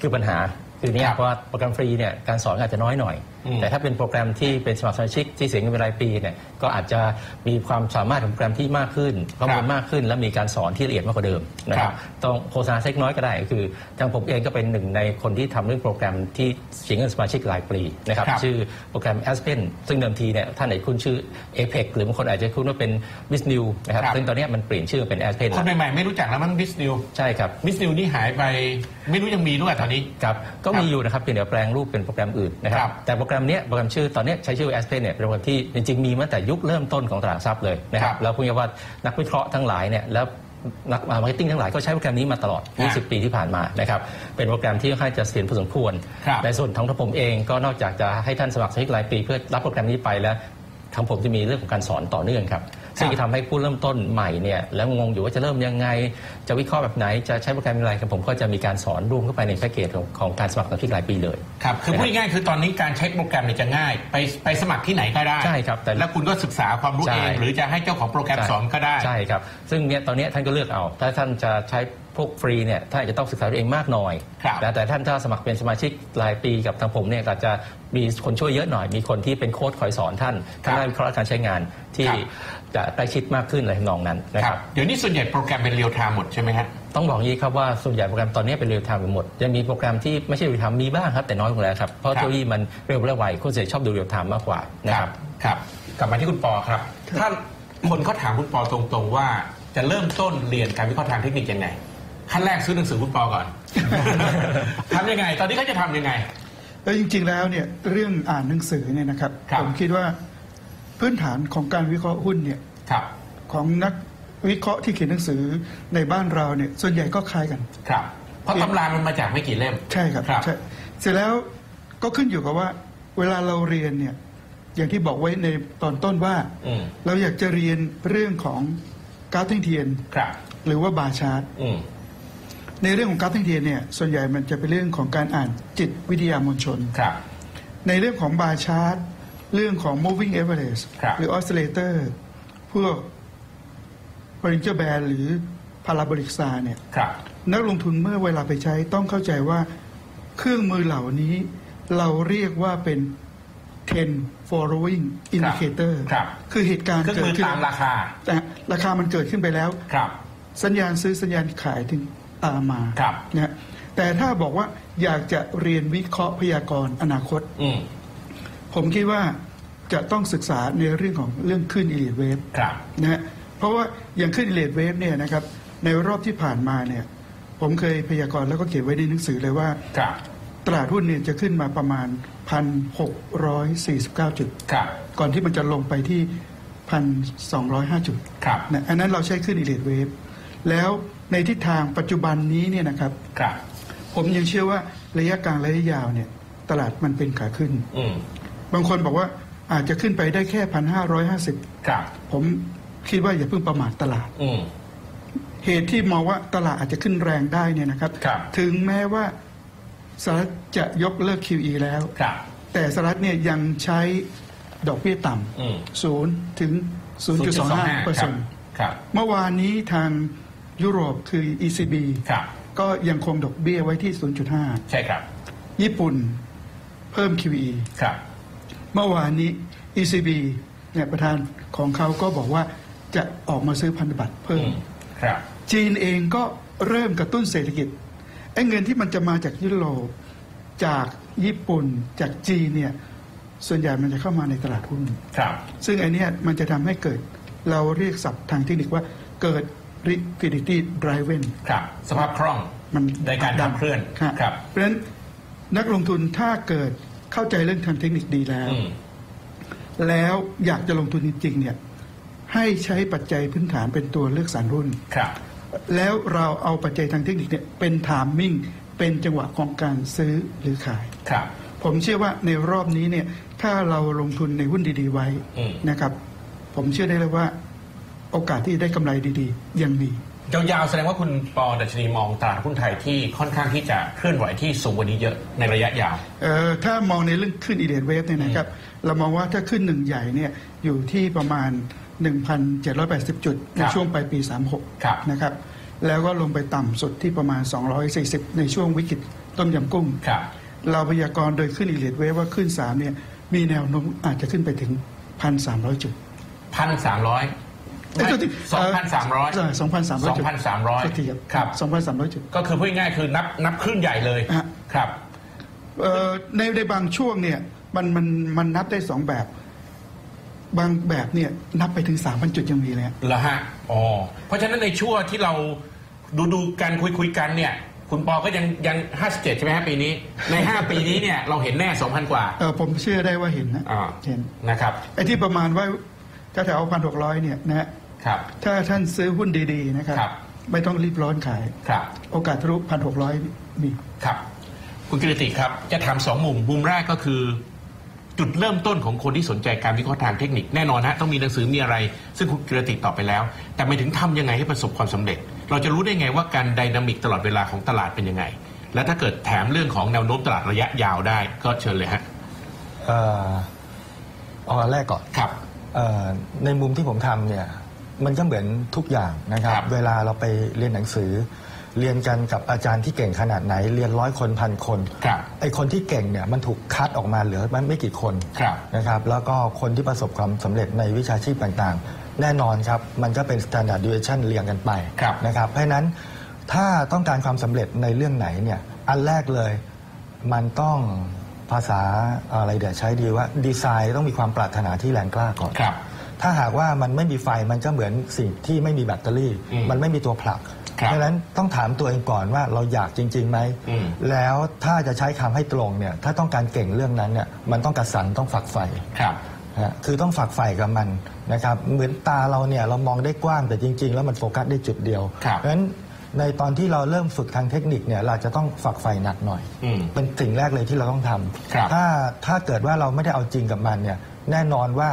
คือปัญหา คือเนี่ยครับเพราะว่าโปรแกรมฟรีเนี่ยการสอนอาจจะน้อยหน่อยอืมแต่ถ้าเป็นโปรแกรมที่เป็นสมัครสมาชิกที่เสียเงินเป็นรายปีเนี่ยก็อาจจะมีความสามารถของโปรแกรมที่มากขึ้นข้อมูลมากขึ้น และมีการสอนที่ละเอียดมากกว่าเดิมนะคครัรับบต้องโฆษณาเล็กน้อยก็ได้ก็คือทางผมเองก็เป็นหนึ่งในคนที่ทำเรื่องโปรแกรมที่เสียเงินสมาชิกรายปีนะครับครับชื่อโปรแกรม Aspen ซึ่งเดิมทีเนี่ยท่านอาจจะคุ้นชื่อ Apex หรือบางคนอาจจะคุ้นว่าเป็น b i z n e w นะครับครับซึ่งตอนเนี้ยมันเปลี่ยนชื่อเป็น Aspen คนใหม่ๆไม่รู้จักแล้วมั้ง b i z n e w ใช่ครับ b i z n e w นี่หายไปไม่รู้ยังมีด้วยตอนนี้ครับก็ครับมีอยู่นะครับเพียงแต่แปลงรูปเป็นโปรแกรมอื่นนะคครัรับบแต่โปรแกรมเนี้ยโปรแกรมชื่อตอนเนี้ยใช้ชื่อ Aspen เนี่ยเป็นโปรแกรมที่จริงๆมีมาตั้งแต่ยุคเริ่มต้นของตลาดทรัพย์เลยนะครัครับบแล้วพูดง่ายๆว่านักวิเคราะห์ทั้งหลายเนี่ยแล้วนัก marketing ทั้งหลายก็ใช้โปรแกรมนี้มาตลอดครับ20 ปีที่ผ่านมานะครับ เป็นโปรแกรมที่ค่อนข้างจะเสถียรพอสมควรครับในส่วนของทางผมเองก็นอกจากจะให้ท่านสมัครสมาชิกรายปี เพื่อรับโปรแกรมนี้ไปแล้วทางผมจะมีเรื่องของการสอนต่อเนื่องครับ ซึ่งจะทำให้ผู้เริ่มต้นใหม่เนี่ยแล้วงงอยู่ว่าจะเริ่มยังไง จะวิเคราะห์แบบไหนจะใช้โปรแกรมอะไรครับผมก็จะมีการสอนรวมเข้าไปในแพ็กเกจของของการสมัครสมาชิกรายปีเลยครับคือพูดง่ายๆคือตอนนี้การใช้โปรแกรมเนี่ยจะง่าย ไปไปสมัครที่ไหนก็ได้ใช่ครับแต่แล้วคุณก็ศึกษาความรู้ใช้เอง หรือจะให้เจ้าของโปรแกรมสอนก็ได้ใช่ครับซึ่งเนี่ยตอนเนี้ยท่านก็เลือกเอา ถ้าท่านจะใช้พ วกฟรีเนี่ยท่านอาจจะต้องศึกษาตัวเองมากหน่อยครับนะแต่ท่านถ้าสมัครเป็นสมาชิกรายปีกับทางผมเนี่ยก็จะมีคนช่วยเยอะหน่อย มีคนที่เป็นโค้ชคอยสอนท่านครัท่านได้วิเคราะห์การใช้งานที่ครับจะใกล้ชิดมากขึ้นอะไรทำนองนั้นนะครับครับเดี๋ยวนี้ส่วนใหญ่โปรแกรมเป็น real-time หมดใช่ไหมฮะต้องบอกอย่างนี้ครับว่าส่วนใหญ่โปรแกรมตอนนี้เป็น real-time ไปหมดยังมีโปรแกรมที่ไม่ใช่ real-time มีบ้างครับแต่น้อยลงแล้วครับเพราะครับเทคโนโลยีมันเร็วและไวคนเสียชอบดูเรียลไทม์มากกว่านะครับครับกลับมาที่คุณปอครับถ้าคนเขาถามคุณปอตรงๆว่าจะเริ่มต้นเรียนการวิเคราะห์ทางเทคนิคยังไง ขั้นแรกซื้อหนังสือคุณปอก่อน ทำยังไง ตอนนี้เขาจะทำยังไง แล้วจริงๆแล้วเนี่ยเรื่องอ่านหนังสือเนี่ยนะครับครับ ผมคิดว่าพื้นฐานของการวิเคราะห์หุ้นเนี่ยครับ ของนักวิเคราะห์ที่เขียนหนังสือในบ้านเราเนี่ยส่วนใหญ่ก็คล้ายกัน ครับ เพราะตำรามันมาจากไม่กี่เล่ม ใช่ครับครับ ใช่เสร็จแล้วก็ขึ้นอยู่กับว่า เวลาเราเรียนเนี่ยอย่างที่บอกไว้ในตอนต้นว่า อืมเราอยากจะเรียนเรื่องของกราฟแท่งเทียน ครับ หรือว่า bar chart อืม ในเรื่องของกราฟแท่งเทียนเนี่ยส่วนใหญ่มันจะเป็นเรื่องของการอ่านจิตวิทยามวลชน ครับ ในเรื่องของ bar chart เรื่องของ moving average ครับ หรือ oscillator พวก Bollinger Band หรือ parabolic star เนี่ยครับ นักลงทุนเมื่อเวลาไปใช้ต้องเข้าใจว่าเครื่องมือเหล่านี้เราเรียกว่าเป็น10 following indicator ครับคือเหตุการณ์เครื่องเกิมืดอขึ้นตามราคา แต่ราคามันเกิดขึ้นไปแล้ว ครับ สัญญาณซื้อสัญญาณขายถึง ตามมาครับนะฮะแต่ถ้าบอกว่าอยากจะเรียนวิเคราะห์พยากรณ์อนาคต อืมผมคิดว่าจะต้องศึกษาในเรื่องของเรื่องขึ้นอิเลียดเวฟครับนะฮะเพราะว่าอย่างขึ้นอิเลียดเวฟเนี่ยนะครับในรอบที่ผ่านมาเนี่ย ผมเคยพยากรณ์แล้วก็เขียนไว้ในหนังสือเลยว่าครับตลาดหุ้นเนี่ยจะขึ้นมาประมาณ 1,649 จุดครับก่อนที่มันจะลงไปที่ 1,205 จุดครับนะอันนั้นเราใช้ขึ้นอิเลียดเวฟแล้ว ในทิศทางปัจจุบันนี้เนี่ยนะครับครับ ผมยังเชื่อว่าระยะกลางระยะยาวเนี่ย ตลาดมันเป็นขาขึ้น อืมบางคนบอกว่าอาจจะขึ้นไปได้แค่พันห้าร้อยห้าสิบครับผมคิดว่าอย่าเพิ่งประมาทตลาด อืมเหตุที่มองว่าตลาดอาจจะขึ้นแรงได้เนี่ยนะครับ ครับ ถึงแม้ว่าสหรัฐจะยกเลิก QE แล้ว ครับ แต่สหรัฐเนี่ยยังใช้ดอกเบี้ยต่อืมำศูนย์ถึง 0.25เปอร์ครัเซ็บนต์ ครับ เมื่อวานนี้ทาง ยุโรปคือ ECB ครับ ก็ยังคงดอกเบี้ยไว้ที่ใช่ครับ0.5ญี่ปุ่นเพิ่ม QE ครับ เมื่อวานนี้ ECB เนี่ยประธานของเขาก็บอกว่าจะออกมาซื้อพันธบัตรเพิ่อืมมครับ จีนเองก็เริ่มกระตุ้นเศรษฐกิจไอ้เงินที่มันจะมาจากยุโรปจากญี่ปุ่นจากจีนเนี่ยส่วนใหญ่มันจะเข้ามาในตลาดหุ้นครับ ซึ่งไอเนี้ยมันจะทำให้เกิดเราเรียกศัพท์ทางเทคนิคว่าเกิด liquidity driven ครับสภาพคล่องมันในการขับเคลื่อนครับครับเพราะฉะนั้นนักลงทุนถ้าเกิดเข้าใจเรื่องทางเทคนิคดีแล้วอืมแล้วอยากจะลงทุนจริงๆเนี่ยให้ใช้ปัจจัยพื้นฐานเป็นตัวเลือกสรรหุ้นครับ แล้วเราเอาปัจจัยทางเทคนิคเนี่ยเป็นไทามมิ่งเป็นจังหวะของการซื้อหรือขายครับ ผมเชื่อว่าในรอบนี้เนี่ยถ้าเราลงทุนในหุ้นดีๆไว้อืมนะครับ ผมเชื่อได้เลยว่า โอกาสที่จะได้กำไรดีๆ ยังมียาวๆแสดงว่าคุณปอดัชนีมองตลาดหุ้นไทยที่ค่อนข้างที่จะเคลื่อนไหวที่สูงกว่านี้เยอะในระยะยาวเอ่อถ้ามองในเรื่องขึ้นอีเดนเวฟเนี่ยนะครับ เรามองว่าถ้าขึ้นหนึ่งใหญ่เนี่ยอยู่ที่ประมาณ 1,780 จุดในครับช่วงปลายปีครับ36 นะครับ แล้วก็ลงไปต่ำสุดที่ประมาณ 240 ในช่วงวิกฤตต้มยำกุ้งครับเราพยากรณ์โดยขึ้นอีเดนเวฟว่าขึ้น3เนี่ยมีแนวโน้มอาจจะขึ้นไปถึง 1,300 จุด พันสามร้อยเอ้ยโทษทีสองพันสามร้อยใช่2,300จุด2,300โทษทีครับ2,300จุดก็คือพูดง่ายๆคือนับนับครึ่งใหญ่เลยฮะครับเอ่อในในบางช่วงเนี่ยมันมันมันนับได้สองแบบ บางแบบเนี่ยนับไปถึง3,000จุดยังมีเลยฮะเหรอฮะอ๋อเพราะฉะนั้นในช่วงที่เราดูดูกันคุยคุยกันเนี่ยคุณปอก็ยังยังห้าสิบเจ็ดใช่ไหมฮะปีนี้ ในห้าปีนี้เนี่ยเราเห็นแน่สองพันกว่าเออผมเชื่อได้ว่าเห็นนะอ่าเห็นนะครับไอ้ที่ประมาณว่าแถวพันหกร้อยเนี่ยนะฮะครับ ถ้าท่านซื้อหุ้นดีๆนะครับครับไม่ต้องรีบร้อนขายครับโอกาสทะลุพันหกร้อยมีครับ คุณกิรติครับ จะถามสองมุมมุมแรกก็คือ จุดเริ่มต้นของคนที่สนใจการวิเคราะห์ทางเทคนิคแน่นอนฮะต้องมีหนังสือมีอะไร ซึ่งคุณกิรติตอบไปแล้ว แต่ไม่ถึงทำยังไงให้ประสบความสำเร็จ เราจะรู้ได้ไงว่าการไดนามิกตลอดเวลาของตลาดเป็นยังไง และถ้าเกิดแถมเรื่องของแนวโน้มตลาดระยะยาวได้ก็เชิญเลยฮะเอ่อเอาอันแรกก่อนครับเอ่อในมุมที่ผมทำเนี่ย มันก็เหมือนทุกอย่างนะครับ ครับ เวลาเราไปเรียนหนังสือ เรียนกันกับอาจารย์ที่เก่งขนาดไหน เรียนร้อยคนพันคนครับ ไอคนที่เก่งเนี่ยมันถูกคัดออกมาเหลือมันไม่กี่คนครับนะครับแล้วก็คนที่ประสบความสำเร็จในวิชาชีพต่างๆ แน่นอนครับ มันก็เป็น standard deviation เรียงกันไปครับนะครับเพราะฉะนั้นถ้าต้องการความสำเร็จในเรื่องไหนเนี่ยอันแรกเลย มันต้องภาษาอะไรเดี๋ยวใช้ดีว่าดีไซน์ต้องมีความปรารถนาที่แรงกล้าก่อน ครับ ถ้าหากว่ามันไม่มีไฟมันก็เหมือนสิ่งที่ไม่มีแบตเตอรี่ อืมมันไม่มีตัวผลักครับดังนั้นต้องถามตัวเองก่อนว่าเราอยากจริงๆไหมอืม แล้วถ้าจะใช้คำให้ตรงเนี่ยถ้าต้องการเก่งเรื่องนั้นเนี่ยมันต้องกระสันต้องฝักใฝ่ ครับ นะฮะคือต้องฝักใฝ่กับมันนะครับ เหมือนตาเราเนี่ยเรามองได้กว้างแต่จริง ๆ แล้วมันโฟกัสได้จุดเดียวครับเพราะฉะนั้นในตอนที่เราเริ่มฝึกทางเทคนิคเนี่ยเราจะต้องฝักใฝ่หนักหน่อย อืมเป็นสิ่งแรกเลยที่เราต้องทำครับถ้าถ้าเกิดว่าเราไม่ได้เอาจริงกับมันเนี่ยแน่นอนว่า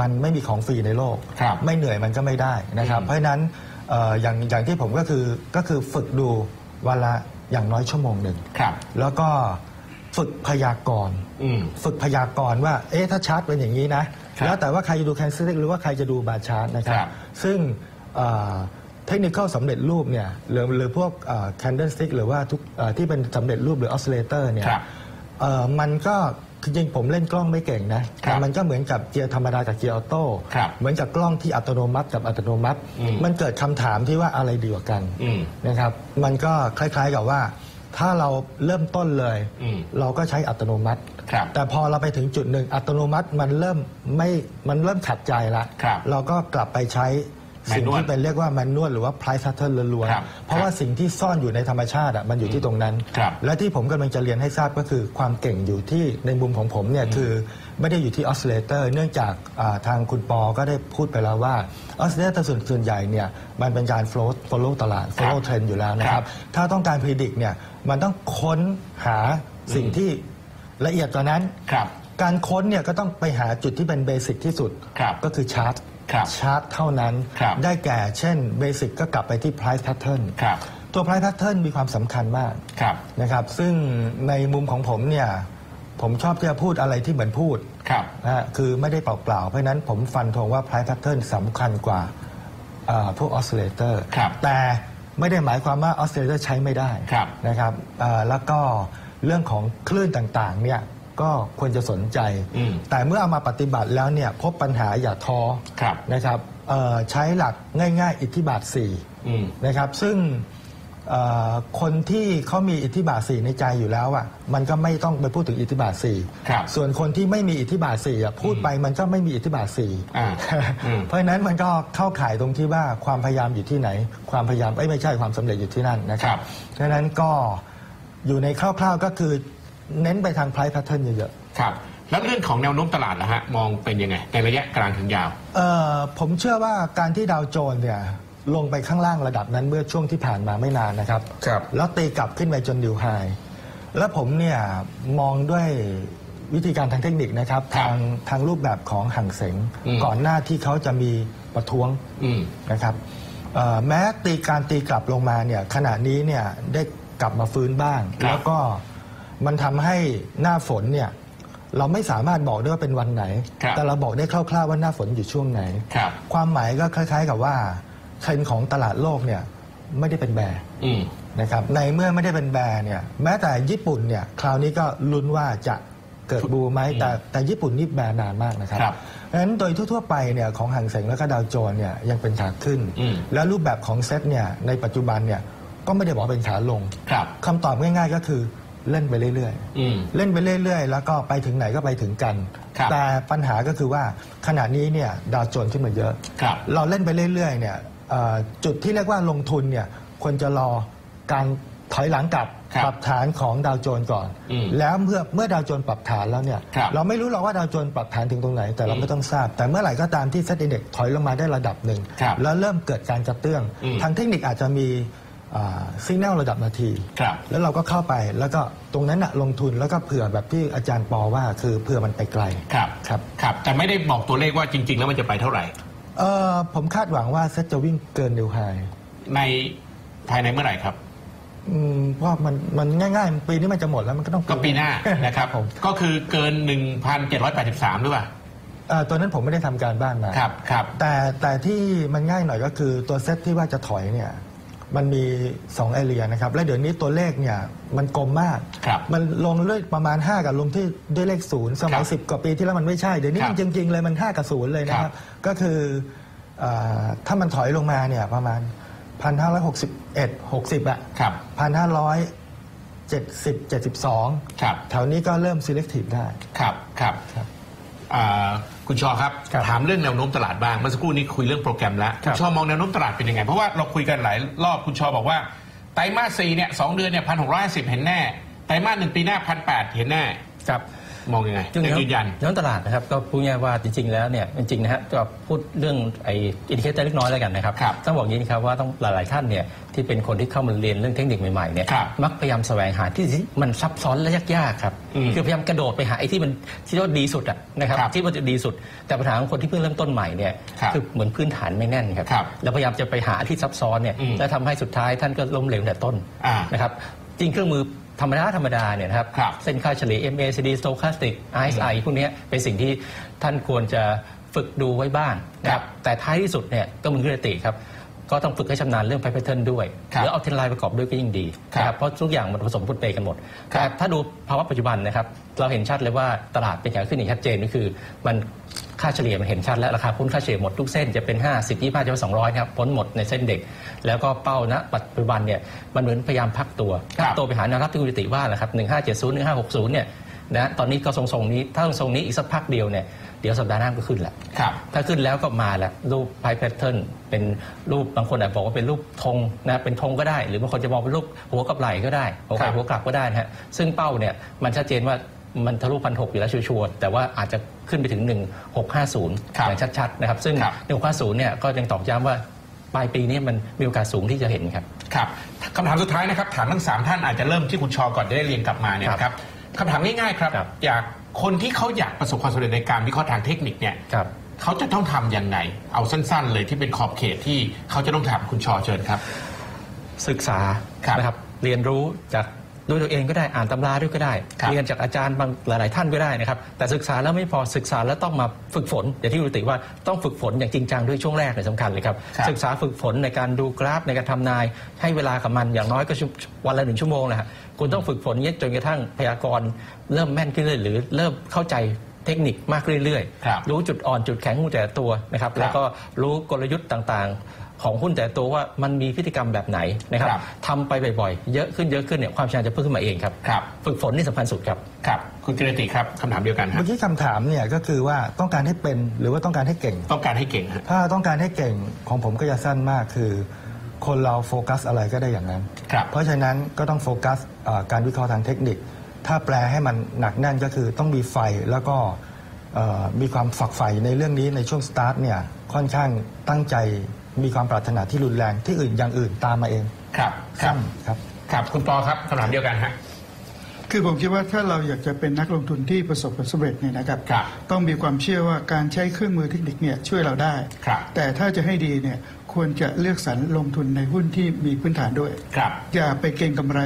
มันไม่มีของฟรีในโลก ครับไม่เหนื่อยมันก็ไม่ได้นะครับ อืม เพราะฉะนั้นเอ่ออย่างอย่างที่ผมก็คือก็คือฝึกดูวันละอย่างน้อยชั่วโมงหนึ่ง ครับ แล้วก็ฝึกพยากรณ์ อืม ฝึกพยากรณ์ว่า เอ๊ะ ถ้าชาร์ตเป็นอย่างนี้นะ ครับแล้วแต่ว่าใครจะดู candle หรือว่าใครจะดู bar chart นะครับ ครับซึ่งเทคนิคสำเร็จรูปเนี่ยหรือหรือพวก candlestick หรือว่าทุกเอ่อที่เป็นสำเร็จรูปหรือ oscillator เนี่ยครับ เอ่อมันก็ คือจริงๆผมเล่นกล้องไม่เก่งนะครัแต่บมันก็เหมือนกับเกียร์ธรรมดากับเกียร์ออโต้ครับเหมือนกับกล้องที่อัตโนมัติกับอัตโนมัติอืมมันเกิดคำถามที่ว่าอะไรดีกว่ากันอืมนะครับ มันก็คล้าย ๆกับว่า ถ้าเราเริ่มต้นเลยอืมเราก็ใช้อัตโนมัติครับแต่พอเราไปถึงจุดหนึ่งอัตโนมัติมันเริ่มไม่มันเริ่มขัดใจละครับเราก็กลับไปใช้ สิ่ง Manual ที่เป็นเรียกว่าแมนนวลหรือว่า price pattern ล้วนครับๆเพราะว่าสิ่งที่ซ่อนอยู่ในธรรมชาติอะมันอยู่ที่ตรงนั้นครับและที่ผมกำลังจะเรียนให้ทราบก็คือความเก่งอยู่ที่ในมุมของผมเนี่ยคือไม่ได้อยู่ที่ oscillator เนื่องจากอ่าทางคุณปอก็ได้พูดไปแล้วว่า oscillator ส่วนส่วนใหญ่เนี่ยมันเป็นการ flow follow ตลาด follow trend อยู่แล้วนะครับครับถ้าต้องการ predict เนี่ยมันต้องค้นหาสิ่งที่ละเอียดกว่านั้นครับการค้นเนี่ยก็ต้องไปหาจุดที่เป็น basic ที่สุดครับก็คือชาร์ตครับ ชาร์ตเท่านั้นครับได้แก่เช่น basic ก็กลับไปที่ price pattern ครับตัว price pattern มีความสำคัญมากครับนะครับซึ่งในมุมของผมเนี่ยผมชอบที่จะพูดอะไรที่เหมือนพูดครับนะฮะคือไม่ได้เปล่าๆ เพราะฉะนั้นผมฟันธงว่า price pattern สำคัญกว่าอ่าพวก oscillator ครับแต่ไม่ได้หมายความว่า oscillator ใช้ไม่ได้ครับนะครับอ่าแล้วก็เรื่องของคลื่นต่างๆเนี่ย ก็ควรจะสนใจ อืม แต่เมื่อเอามาปฏิบัติแล้วเนี่ยพบปัญหาอย่าท้อครับ นะครับเอ่อใช้หลักง่าย ๆ อิทธิบาทอืม 4นะครับซึ่งเอ่อคนที่เขามีอิทธิบาทสี่ในใจอยู่แล้วอะมันก็ไม่ต้องไปพูดถึงอิทธิบาทสี่ครับส่วนคนที่ไม่มีอิทธิบาทสี่อะพูดไปมันก็ไม่มีอิทธิบาทสี่อ่า อืม เพราะฉะนั้นมันก็เข้าข่ายตรงที่ว่าความพยายามอยู่ที่ไหน ความพยายามเอ้ยไม่ใช่ความสำเร็จอยู่ที่นั่นนะคครัรับบเพราะฉะนั้นก็อยู่ในคร่าวๆก็คือ เน้นไปทางไพร์แพทเทิร์นเยอะครับ แล้วเรื่องของแนวโน้มตลาดล่ะฮะมองเป็นยังไง ในระยะกลางถึงยาว ๆเอ่อผมเชื่อว่าการที่ดาวโจนส์เนี่ยลงไปข้างล่างระดับนั้นเมื่อช่วงที่ผ่านมาไม่นานนะครับ ครับ แล้วตีกลับขึ้นไปจนดิวไฮแล้วผมเนี่ยมองด้วยวิธีการทางเทคนิคนะครับ ครับทางทางรูปแบบของห่างเสงอืม ก่อนหน้าที่เขาจะมีประท้วงอืม นะครับเอ่อแม้ตีการตีกลับลงมาเนี่ยขณะนี้เนี่ยได้กลับมาฟื้นบ้าง ครับ แล้วก็ มันทำให้หน้าฝนเนี่ยเราไม่สามารถบอกได้ว่าเป็นวันไหน ครับแต่เราบอกได้คร่าวๆว่าหน้าฝนอยู่ช่วงไหน ครับ ความหมายก็คล้าย ๆกับว่าเทรนด์ของตลาดโลกเนี่ยไม่ได้เป็น bearอืม นะครับในเมื่อไม่ได้เป็น bear เนี่ยแม้แต่ญี่ปุ่นเนี่ยคราวนี้ก็ลุ้นว่าจะเกิด bull ไหมแต่แต่ญี่ปุ่นนี่ bear นานมากนะครับครับเพราะฉะนั้นโดยทั่วๆไปเนี่ยของฮั่งเส็งแล้วก็ดาวโจนส์เนี่ยยังเป็นขาขึ้น อืม แล้วรูปแบบของเซตเนี่ยในปัจจุบันเนี่ยก็ไม่ได้บอกว่าเป็นขาลง ครับ คำตอบง่ายๆก็คือ เล่นไปเรื่อยอืม ๆ เล่นไปเรื่อยๆ แล้วก็ไปถึงไหนก็ไปถึงกัน ครับแต่ปัญหาก็คือว่าขณะนี้เนี่ยดาวโจนส์ขึ้นมาเยอะ ครับ เราเล่นไปเรื่อยๆเนี่ยเอ่อจุดที่เรียกว่าลงทุนเนี่ยควรจะรอการถอยหลังกลับครับปรับฐานของดาวโจนส์ก่อน อืมแล้วเมื่อเมื่อดาวโจนส์ปรับฐานแล้วเนี่ยครับเราไม่รู้หรอกว่าดาวโจนส์ปรับฐานถึงตรงไหนแต่เราไม่ต้องทราบ แต่เมื่อไหร่ก็ตามที่เซ็ตอินเด็กถอยลงมาได้ระดับหนึ่งครับแล้วเริ่มเกิดการกระเตื้อง อืมทางเทคนิคอาจจะมี สัญญาณระดับนาทีครับแล้วเราก็เข้าไปแล้วก็ตรงนั้นนะลงทุนแล้วก็เผื่อแบบที่อาจารย์ปอว่าคือเผื่อมันไปไกลครับครับครับ แต่ไม่ได้บอกตัวเลขว่าจริง ๆ แล้วมันจะไปเท่าไหร่เอ่อผมคาดหวังว่าเซ็ตจะวิ่งเกินนิวไฮในภายในเมื่อไหร่ครับอืมเพราะมันมันง่ายๆ ปีนี้มันจะหมดแล้วมันก็ต้องก็ปีหน้านะครับผมก็คือเกิน 1,783หรือเปล่าเอ่อตัวนั้นผมไม่ได้ทำการบ้านมาครับครับแต่แต่ที่มันง่ายหน่อยก็คือตัวเซตที่ว่าจะถอยเนี่ย มันมี2เอเรียนะครับ และเดี๋ยวนี้ตัวเลขเนี่ยมันกลมมาก ครับมันลงด้วยประมาณ 5 กับลงที่ด้วยเลขศูนย์สมัคยรับสิบกว่าปีที่แล้วมันไม่ใช่ เดี๋ยวนี้ครับมันจริง ๆ เลยมัน 5 กับศูนย์เลยนะคครัรับบ ก็คือเอ่อถ้ามันถอยลงมาเนี่ยประมาณ 1,561 60อะครับ1,570 72 ครับแถวนี้ก็เริ่ม selective ได้ ครับครับครับอ่า คุณชอครับ ครับถามเรื่องแนวโน้มตลาดบ้างเมื่อสักครู่นี้คุยเรื่องโปรแกรมแล้วครับคุณชอมองแนวโน้มตลาดเป็นยังไง เพราะว่าเราคุยกันหลายรอบคุณชอบอกว่าไตรมาสสี่เนี่ยสองเดือนเนี่ยพันหกร้อยสิบเห็นแน่ไตรมาสหนึ่งปีหน้าพันแปดเห็นแน่ ครับ มองยังไงซึ่งยังยืนยันย้อนตลาดนะครับก็พูดง่ายๆว่าจริง ๆ แล้วเนี่ยจริงๆนะฮะก็พูดเรื่องไอ้ indicator เล็กน้อยแล้วกันนะครับครับต้องบอกอย่างนี้นะครับว่าต้องหลายๆท่านเนี่ยที่เป็นคนที่เข้ามาเรียนเรื่องเทคนิคใหม่ๆเนี่ยครับมักพยายามแสวงหาที่มันซับซ้อนและยากๆครับอืมคือพยายามกระโดดไปหาไอ้ที่มันที่ว่าดีสุดอะนะครับครับที่ว่าจะดีสุด แต่ปัญหาของคนที่เพิ่งเริ่มต้นใหม่เนี่ยครับอเหมือนพื้นฐานไม่แน่นครับครับแล้วพยายามจะไปหาที่ซับซ้อนเนี่ยอืมแล้วทำให้สุดท้ายท่านก็ล้มเหลวแต่ต้นอ่านะครับจริงเครื่องมือ ธรรมดาธรรมดาเนี่ยนะครับครับเส้นค่าเฉลี่ย MACD Stochastic RSI พวกเนี้ยเป็นสิ่งที่ท่านควรจะฝึกดูไว้บ้างนะคครัรับบแต่ท้ายที่สุดเนี่ยก็เหมือนกระติครับ ก็ต้องฝึกให้ชำนาญเรื่องไพ p a t t e r n ด้วยครับหรือเอาเทรนไลน์ประกอบด้วยก็ยิ่งดีครับนะเพราะทุกอย่างมันผสมพุทเปกันหมดครับแต่ถ้าดูภาวะปัจจุบันนะครับเราเห็นชัดเลยว่าตลาดเป็นอย่างขึ้นอย่างชัดเจนก็คือ มันค่าเฉลี่ยมันเห็นชัดแล้วราคาหุ้นค่าเฉลี่ยหมดทุกเส้นจะเป็น 50 25จะเป็น200ครับพ้นหมดในเส้นเด็ก แล้วก็เป้าณปัจจุบันเนี่ยมันเหมือนพยายามพักตัวครับพักตัวไปหาแนวรับที่คุณติว่าแหละครับ1570 1560เนี่ยนะตอนนี้ก็ทรงๆนี้ถ้าทรงๆนี้อีกสักพักเดียวเนี่ย เดี๋ยวสัปดาห์หน้าก็ขึ้นแหละครับถ้าขึ้นแล้วก็มาแหละรูปไพแพทเทิร์นเป็นรูปบางคนอาจบอกว่าเป็นรูปธงนะเป็นธงก็ได้ หรือบางคนจะมองเป็นรูปหัวกับไหล่ก็ได้หัวไหครัล่บหัวกลับก็ได้นะฮะซึ่งเป้าเนี่ยมันชัดเจนว่ามันทะลุพันหกอยู่แล้วชัวร์ๆแต่ว่าอาจจะขึ้นไปถึง 1650ครับอย่างชัดๆนะครับซึ่งครับ1650เนี่ยก็ยังตอกย้ำว่าปลายปีนี้มันมีโอกาสสูงที่จะเห็นครับครับคำถามสุดท้ายนะครับถามทั้งสามท่านอาจจะเริ่มที่คุณชอก่อนจะได้เรียงกลับมาเนี่ยนะครับคำถามง่ายๆครับครับอยาก คนที่เขาอยากประสบความสำเร็จในการวิเคราะห์ทางเทคนิคเนี่ยครับ เขาจะต้องทำยังไง เอาสั้นๆ เลยที่เป็นขอบเขตที่เขาจะต้องทำคุณชอเชิญครับ ศึกษาครับนะครับเรียนรู้จากด้วยตัวเองก็ได้อ่านตำราด้วยก็ได้ ครับเรียนจากอาจารย์บางหลาย ๆ ท่านก็ได้นะครับแต่ศึกษาแล้วไม่พอศึกษาแล้วต้องมาฝึกฝนอย่างที่คุณติว่าต้องฝึกฝนอย่างจริงจังด้วยช่วงแรกเนี่ยสำคัญเลยครับครับ ศึกษาฝึกฝนในการดูกราฟในการทำนาย ให้เวลากับมันอย่างน้อยก็ชั่ววันละหนึ่งชั่วโมงนะฮะ คุณต้องฝึกฝนเนี้ยจนกระทั่งพยากรณ์เริ่มแม่นขึ้นเรื่อยๆหรือเริ่มเข้าใจเทคนิคมากเรื่อยครับรู้จุดอ่อนจุดแข็งของแต่ละตัวนะครับครับ แล้วก็รู้กลยุทธ์ต่างๆ ของหุ้นแต่ละตัวว่ามันมีพฤติกรรมแบบไหนนะครับครับ ทำไปบ่อยๆ เยอะขึ้นเยอะขึ้นเนี่ยความชำนาญจะเพิ่มขึ้นมาเองครับ ครับ ฝึกฝนนี่สำคัญสุดครับ ครับ คุณกิรติครับคำถามเดียวกันครัเมื่บอกี้คำถามเนี่ยก็คือว่าต้องการให้เป็นหรือว่าต้องการให้เก่ง ต้องการให้เก่งฮะ ถ้าต้องการให้เก่งของผมก็จะสั้นมากคือ คนเราโฟกัสอะไรก็ได้อย่างนั้นครับเพราะฉะนั้นก็ต้องโฟกัสเอ่อการวิเคราะห์ทางเทคนิค ถ้าแปลให้มันหนักแน่นก็คือต้องมีไฟแล้วก็เอ่อมีความฝักใฝ่ในเรื่องนี้ในช่วงสตาร์ทเนี่ยค่อนข้างตั้งใจมีความปรารถนาที่รุนแรงที่อื่นอย่างอื่นตามมาเอง ครับ ครับ ครับครับคุณปอครับคำถามเดียวกันฮะ คือผมคิดว่าถ้าเราอยากจะเป็นนักลงทุนที่ประสบผลสำเร็จเนี่ยนะครับครับต้องมีความเชื่อว่าการใช้เครื่องมือเทคนิคเนี่ยช่วยเราได้ครับแต่ถ้าจะให้ดีเนี่ยควรจะเลือกสรรลงทุนในหุ้นที่มีพื้นฐานด้วยครับอย่าไปเก็งกำไร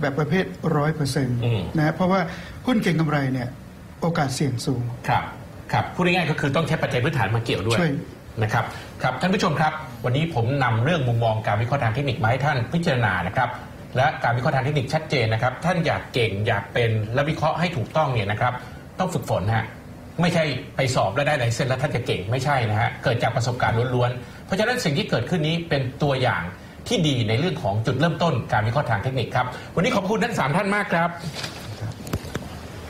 แบบประเภทร้อยเปอร์เซ็นต์อืมนะเพราะว่าหุ้นเก็งกำไรเนี่ยโอกาสเสี่ยงสูง ครับ ครับพูดง่ายๆก็คือต้องใช้ปัจจัยพื้นฐานมาเกี่ยวด้วยใช่นะครับครับท่านผู้ชมครับ วันนี้ผมนำเรื่องมุมมองการวิเคราะห์ทางเทคนิคมาให้ท่านพิจารณานะครับ และการวิเคราะห์ทางเทคนิคชัดเจนนะครับ ท่านอยากเก่งอยากเป็นและวิเคราะห์ให้ถูกต้องเนี่ยนะครับ ต้องฝึกฝนฮะไม่ใช่ไปสอบแล้วได้ไลเซนแล้วท่านจะเก่งไม่ใช่นะฮะเกิดจากประสบการณ์ล้วนๆเพราะฉะนั้นสิ่งที่เกิดขึ้นนี้เป็นตัวอย่างที่ดีในเรื่องของจุดเริ่มต้นการวิเคราะห์ทางเทคนิคครับวันนี้ขอบคุณทั้งสามท่านมากครับ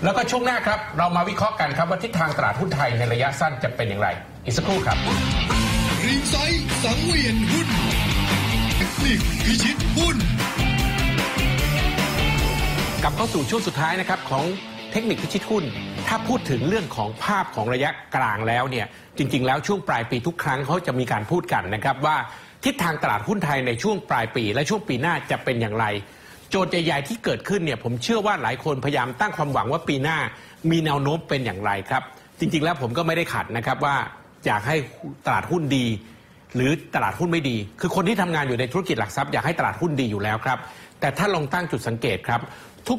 แล้วก็ช่วงหน้าครับ เรามาวิเคราะห์กันครับว่าทิศทางตลาดหุ้นไทยในระยะสั้นจะเป็นอย่างไร อีกสักครู่ครับริงไซต์สังเวียนหุ้นเทคนิคพิชิตหุ้น ลับเข้าสู่ช่วงสุดท้ายนะครับของเทคนิคพิชิตหุ้น ถ้าพูดถึงเรื่องของภาพของระยะกลางแล้วเนี่ยจริง ๆ แล้วช่วงปลายปีทุกครั้งเขาจะมีการพูดกันนะครับว่าทิศทางตลาดหุ้นไทยในช่วงปลายปี และช่วงปีหน้าจะเป็นอย่างไร โจทย์ใหญ่ๆที่เกิดขึ้นเนี่ยผมเชื่อว่าหลายคนพยายามตั้งความหวังว่าปีหน้ามีแนวโน้มเป็นอย่างไรครับ จริง ๆ แล้วผมก็ไม่ได้ขัดนะครับว่าอยากให้ตลาดหุ้นดี หรือตลาดหุ้นไม่ดี คือคนที่ทำงานอยู่ในธุรกิจหลักทรัพย์อยากให้ตลาดหุ้นดีอยู่แล้วครับแต่ถ้าลองตั้งจุดสังเกตครับ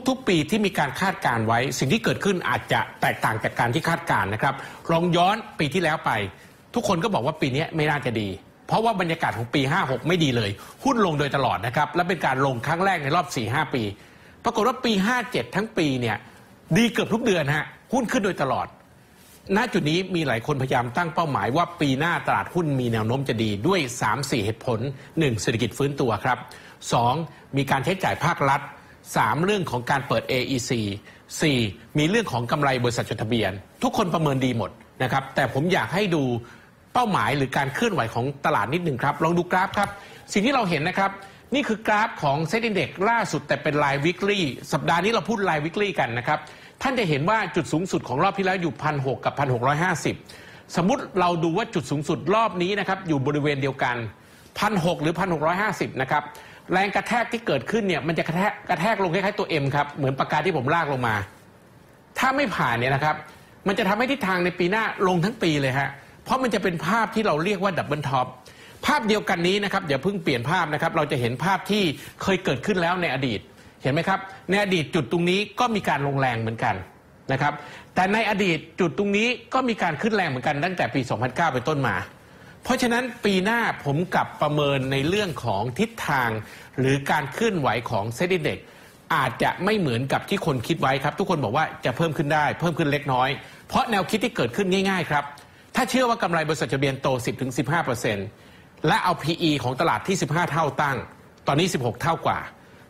ทุกๆ ปีที่มีการคาดการไว้ สิ่งที่เกิดขึ้นอาจจะแตกต่างจากการที่คาดการนะครับลองย้อนปีที่แล้วไป ทุกคนก็บอกว่าปีนี้ไม่น่าจะดี เพราะว่าบรรยากาศของปี 56 ไม่ดีเลย หุ้นลงโดยตลอดนะครับและเป็นการลงครั้งแรกในรอบ 4-5 ปี ปรากฏว่าปี 57 ทั้งปีเนี่ยดีเกือบทุกเดือนฮะหุ้นขึ้นโดยตลอดณจุดนี้มีหลายคนพยายามตั้งเป้าหมายว่าปีหน้าตลาดหุ้นมีแนวโน้มจะดีด้วย 3-4 เหตุผล 1. เศรษฐกิจฟื้นตัวครับ 2. มีการใช้จ่ายภาครัฐ 3. เรื่องของการเปิด AEC 4. มีเรื่องของกำไรบริษัทจดทะเบียน ทุกคนประเมินดีหมดนะครับแต่ผมอยากให้ดูเป้าหมายหรือการเคลื่อนไหวของตลาดนิดหนึ่งครับ ลองดูกราฟครับ สิ่งที่เราเห็นนะครับ นี่คือกราฟของเซ็ตอินเด็กล่าสุดแต่เป็นรายวิกฤตสัปดาห์นี้เราพูดรายวิกฤตกันนะครับ ท่านจะเห็นว่าจุดสูงสุดของรอบที่แล้วอยู่พันหกับพันหกสมมติเราดูว่าจุดสูงสุดรอบนี้นะครับอยู่บริเวณเดียวกันพันห้าหรือพันหกนะครับ แรงกระแทกที่เกิดขึ้นเนี่ยมันจะกระแทกกระแทกลงคล้ายๆตัว M ครับเหมือนปากกาที่ผมลากลงมา ถ้าไม่ผ่านเนี่ยนะครับ มันจะทำให้ทิศทางในปีหน้าลงทั้งปีเลยฮะเพราะมันจะเป็นภาพที่เราเรียกว่า double top ภาพเดียวกันนี้นะครับอย่าเพิ่งเปลี่ยนภาพนะครับ เราจะเห็นภาพที่เคยเกิดขึ้นแล้วในอดีต เห็นไหมครับ ในอดีตจุดตรงนี้ก็มีการลงแรงเหมือนกันนะครับ แต่ในอดีตจุดตรงนี้ก็มีการขึ้นแรงเหมือนกันตั้งแต่ปี 2009 เป็นต้นมา เพราะฉะนั้นปีหน้าผมกลับประเมินในเรื่องของทิศทาง หรือการเคลื่อนไหวของเซ็นดิเด็กอาจจะไม่เหมือนกับที่คนคิดไว้ครับ ทุกคนบอกว่าจะเพิ่มขึ้นได้ เพิ่มขึ้นเล็กน้อย เพราะแนวคิดที่เกิดขึ้นง่าย ๆ ครับ ถ้าเชื่อว่ากำไรบริษัทจดทะเบียนโต 10-15%และเอา PE ของตลาดที่ 15 เท่าตั้ง ตอนนี้ 16 เท่ากว่า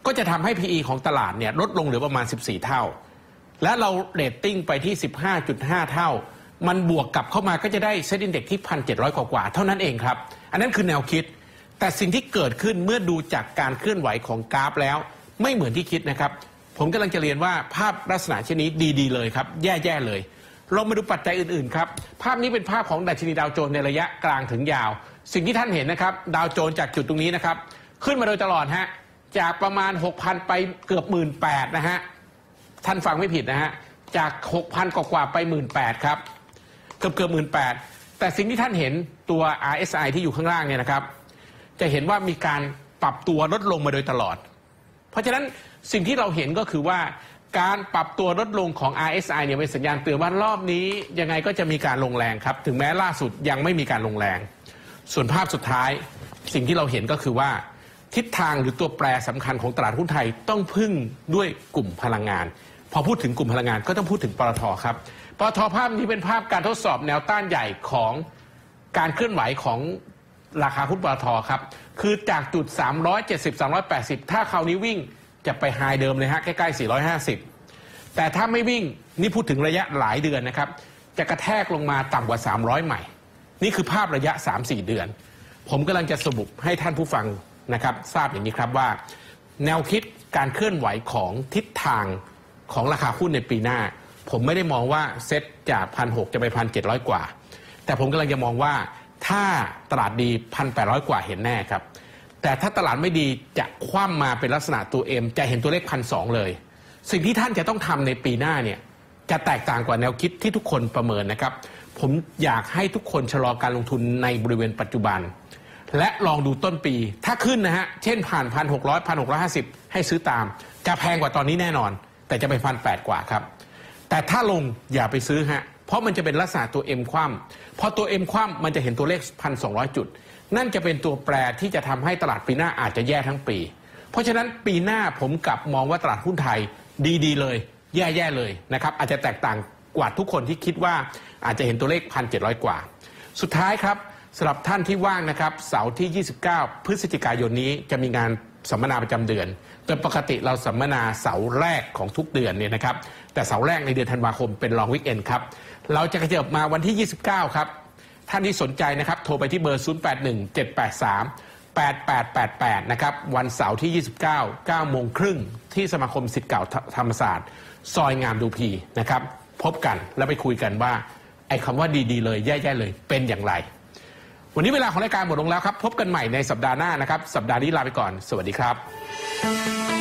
ก็จะทำให้ PE ของตลาดเนี่ยลดลงเหลือประมาณ 14 เท่า และเราเรตติ้งไปที่ 15.5 เท่า มันบวกกลับเข้ามาก็จะได้เซ็นดินเด็กที่1,700กว่าเท่านั้นเองครับ อันนั้นคือแนวคิด แต่สิ่งที่เกิดขึ้นเมื่อดูจากการเคลื่อนไหวของกราฟแล้ว ไม่เหมือนที่คิดนะครับ ผมกำลังจะเรียนว่าภาพลักษณะเช่นนี้ดีๆเลยครับ แย่ๆเลยเรามาดูปัจจัยอื่นๆครับภาพนี้เป็นภาพของดัชนีดาวโจนส์ในระยะกลางถึงยาว สิ่งที่ท่านเห็นนะครับ ดาวโจนส์จากจุดตรงนี้นะครับ ขึ้นมาโดยตลอดฮะจากประมาณ 6,000 ไปเกือบ 18,000นะฮะท่านฟังไม่ผิดนะฮะจาก 6,000 กว่าไป 18,000ครับ เกือบเกือบหมื่นแปดแต่สิ่งที่ท่านเห็นตัว RSI ที่อยู่ข้างล่างเนี่ยนะครับ จะเห็นว่ามีการปรับตัวลดลงมาโดยตลอด เพราะฉะนั้นสิ่งที่เราเห็นก็คือว่าการปรับตัวลดลงของ RSI เนี่ยเป็นสัญญาณเตือนว่ารอบนี้ยังไงก็จะมีการลงแรงครับ ถึงแม้ล่าสุดยังไม่มีการลงแรง ส่วนภาพสุดท้ายสิ่งที่เราเห็นก็คือว่า ทิศทางหรือตัวแปรสำคัญของตลาดหุ้นไทยต้องพึ่งด้วยกลุ่มพลังงาน พอพูดถึงกลุ่มพลังงานก็ต้องพูดถึงปตทครับ ปทภาพนี้เป็นภาพการทดสอบแนวต้านใหญ่ของการเคลื่อนไหวของราคาหุ้นปตทครับ คือจากจุด 370 380 ถ้าคราวนี้วิ่งจะไปไฮเดิมเลยฮะ ใกล้ๆ 450 แต่ถ้าไม่วิ่งนี่พูดถึงระยะหลายเดือนนะครับ จะกระแทกลงมาต่ำกว่า 300 ใหม่ นี่คือภาพระยะ 3-4 เดือน ผมกำลังจะสรุปให้ท่านผู้ฟังนะครับ ทราบอย่างนี้ครับว่า แนวคิดการเคลื่อนไหวของทิศทางของราคาหุ้นในปีหน้า ผมไม่ได้มองว่าเซ็ตจากพันหจะไปพันเกว่า แต่ผมกำลังจะมองว่าถ้าตลาดดีพันแปกว่าเห็นแน่ครับ แต่ถ้าตลาดไม่ดีจะคว่ำมาเป็นลักษณะตัวเอ็มจะเห็นตัวเลขพันสเลย สิ่งที่ท่านจะต้องทำในปีหน้าเนี่ยจะแตกต่างกว่าแนวคิดที่ทุกคนประเมินนะครับ ผมอยากให้ทุกคนชะลอการลงทุนในบริเวณปัจจุบัน และลองดูต้นปี ถ้าขึ้นนะฮะ เช่นผ่านพันหกร้อยพันหกร้อยห้าสิบให้ซื้อตาม จะแพงกว่าตอนนี้แน่นอน แต่จะไปพันแปดกว่าครับ แต่ถ้าลงอย่าไปซื้อฮะ เพราะมันจะเป็นลักษณะตัว M คว่ำพอตัว M คว่ำมันจะเห็นตัวเลขพันสองจุด นั่นจะเป็นตัวแปรที่จะทำให้ตลาดปีหน้าอาจจะแย่ทั้งปี เพราะฉะนั้นปีหน้าผมกลับมองว่าตลาดหุ้นไทยดีๆ เลย แย่ๆเลยนะครับอาจจะแตกต่างกว่าทุกคนที่คิดว่าอาจจะเห็นตัวเลขพันเจ็กว่า สุดท้ายครับสำหรับท่านที่ว่างนะครับเสาร์ที่ 29 พฤศจิกายนนี้จะมีงานสัมมนาประจำเดือนโดยปกติเราสัมมนาเสาร์แรกของทุกเดือนเนี่ยนะครับ แต่เสาแรกในเดือนธันวาคมเป็นลองวิกเอนครับ เราจะกระเจิบมาวันที่ 29 ครับ ท่านที่สนใจนะครับ โทรไปที่เบอร์ 081 783 8888 นะครับ วันเสาร์ที่ 29 9โมงครึ่งที่สมาคมสิทธิ์เก่าธรรมศาสตร์ ซอยงามดูพีนะครับ พบกันแล้วไปคุยกันว่า ไอ้คำว่าดีๆเลย แย่ๆเลยเป็นอย่างไร วันนี้เวลาของรายการหมดลงแล้วครับ พบกันใหม่ในสัปดาห์หน้านะครับ สัปดาห์นี้ลาไปก่อน สวัสดีครับ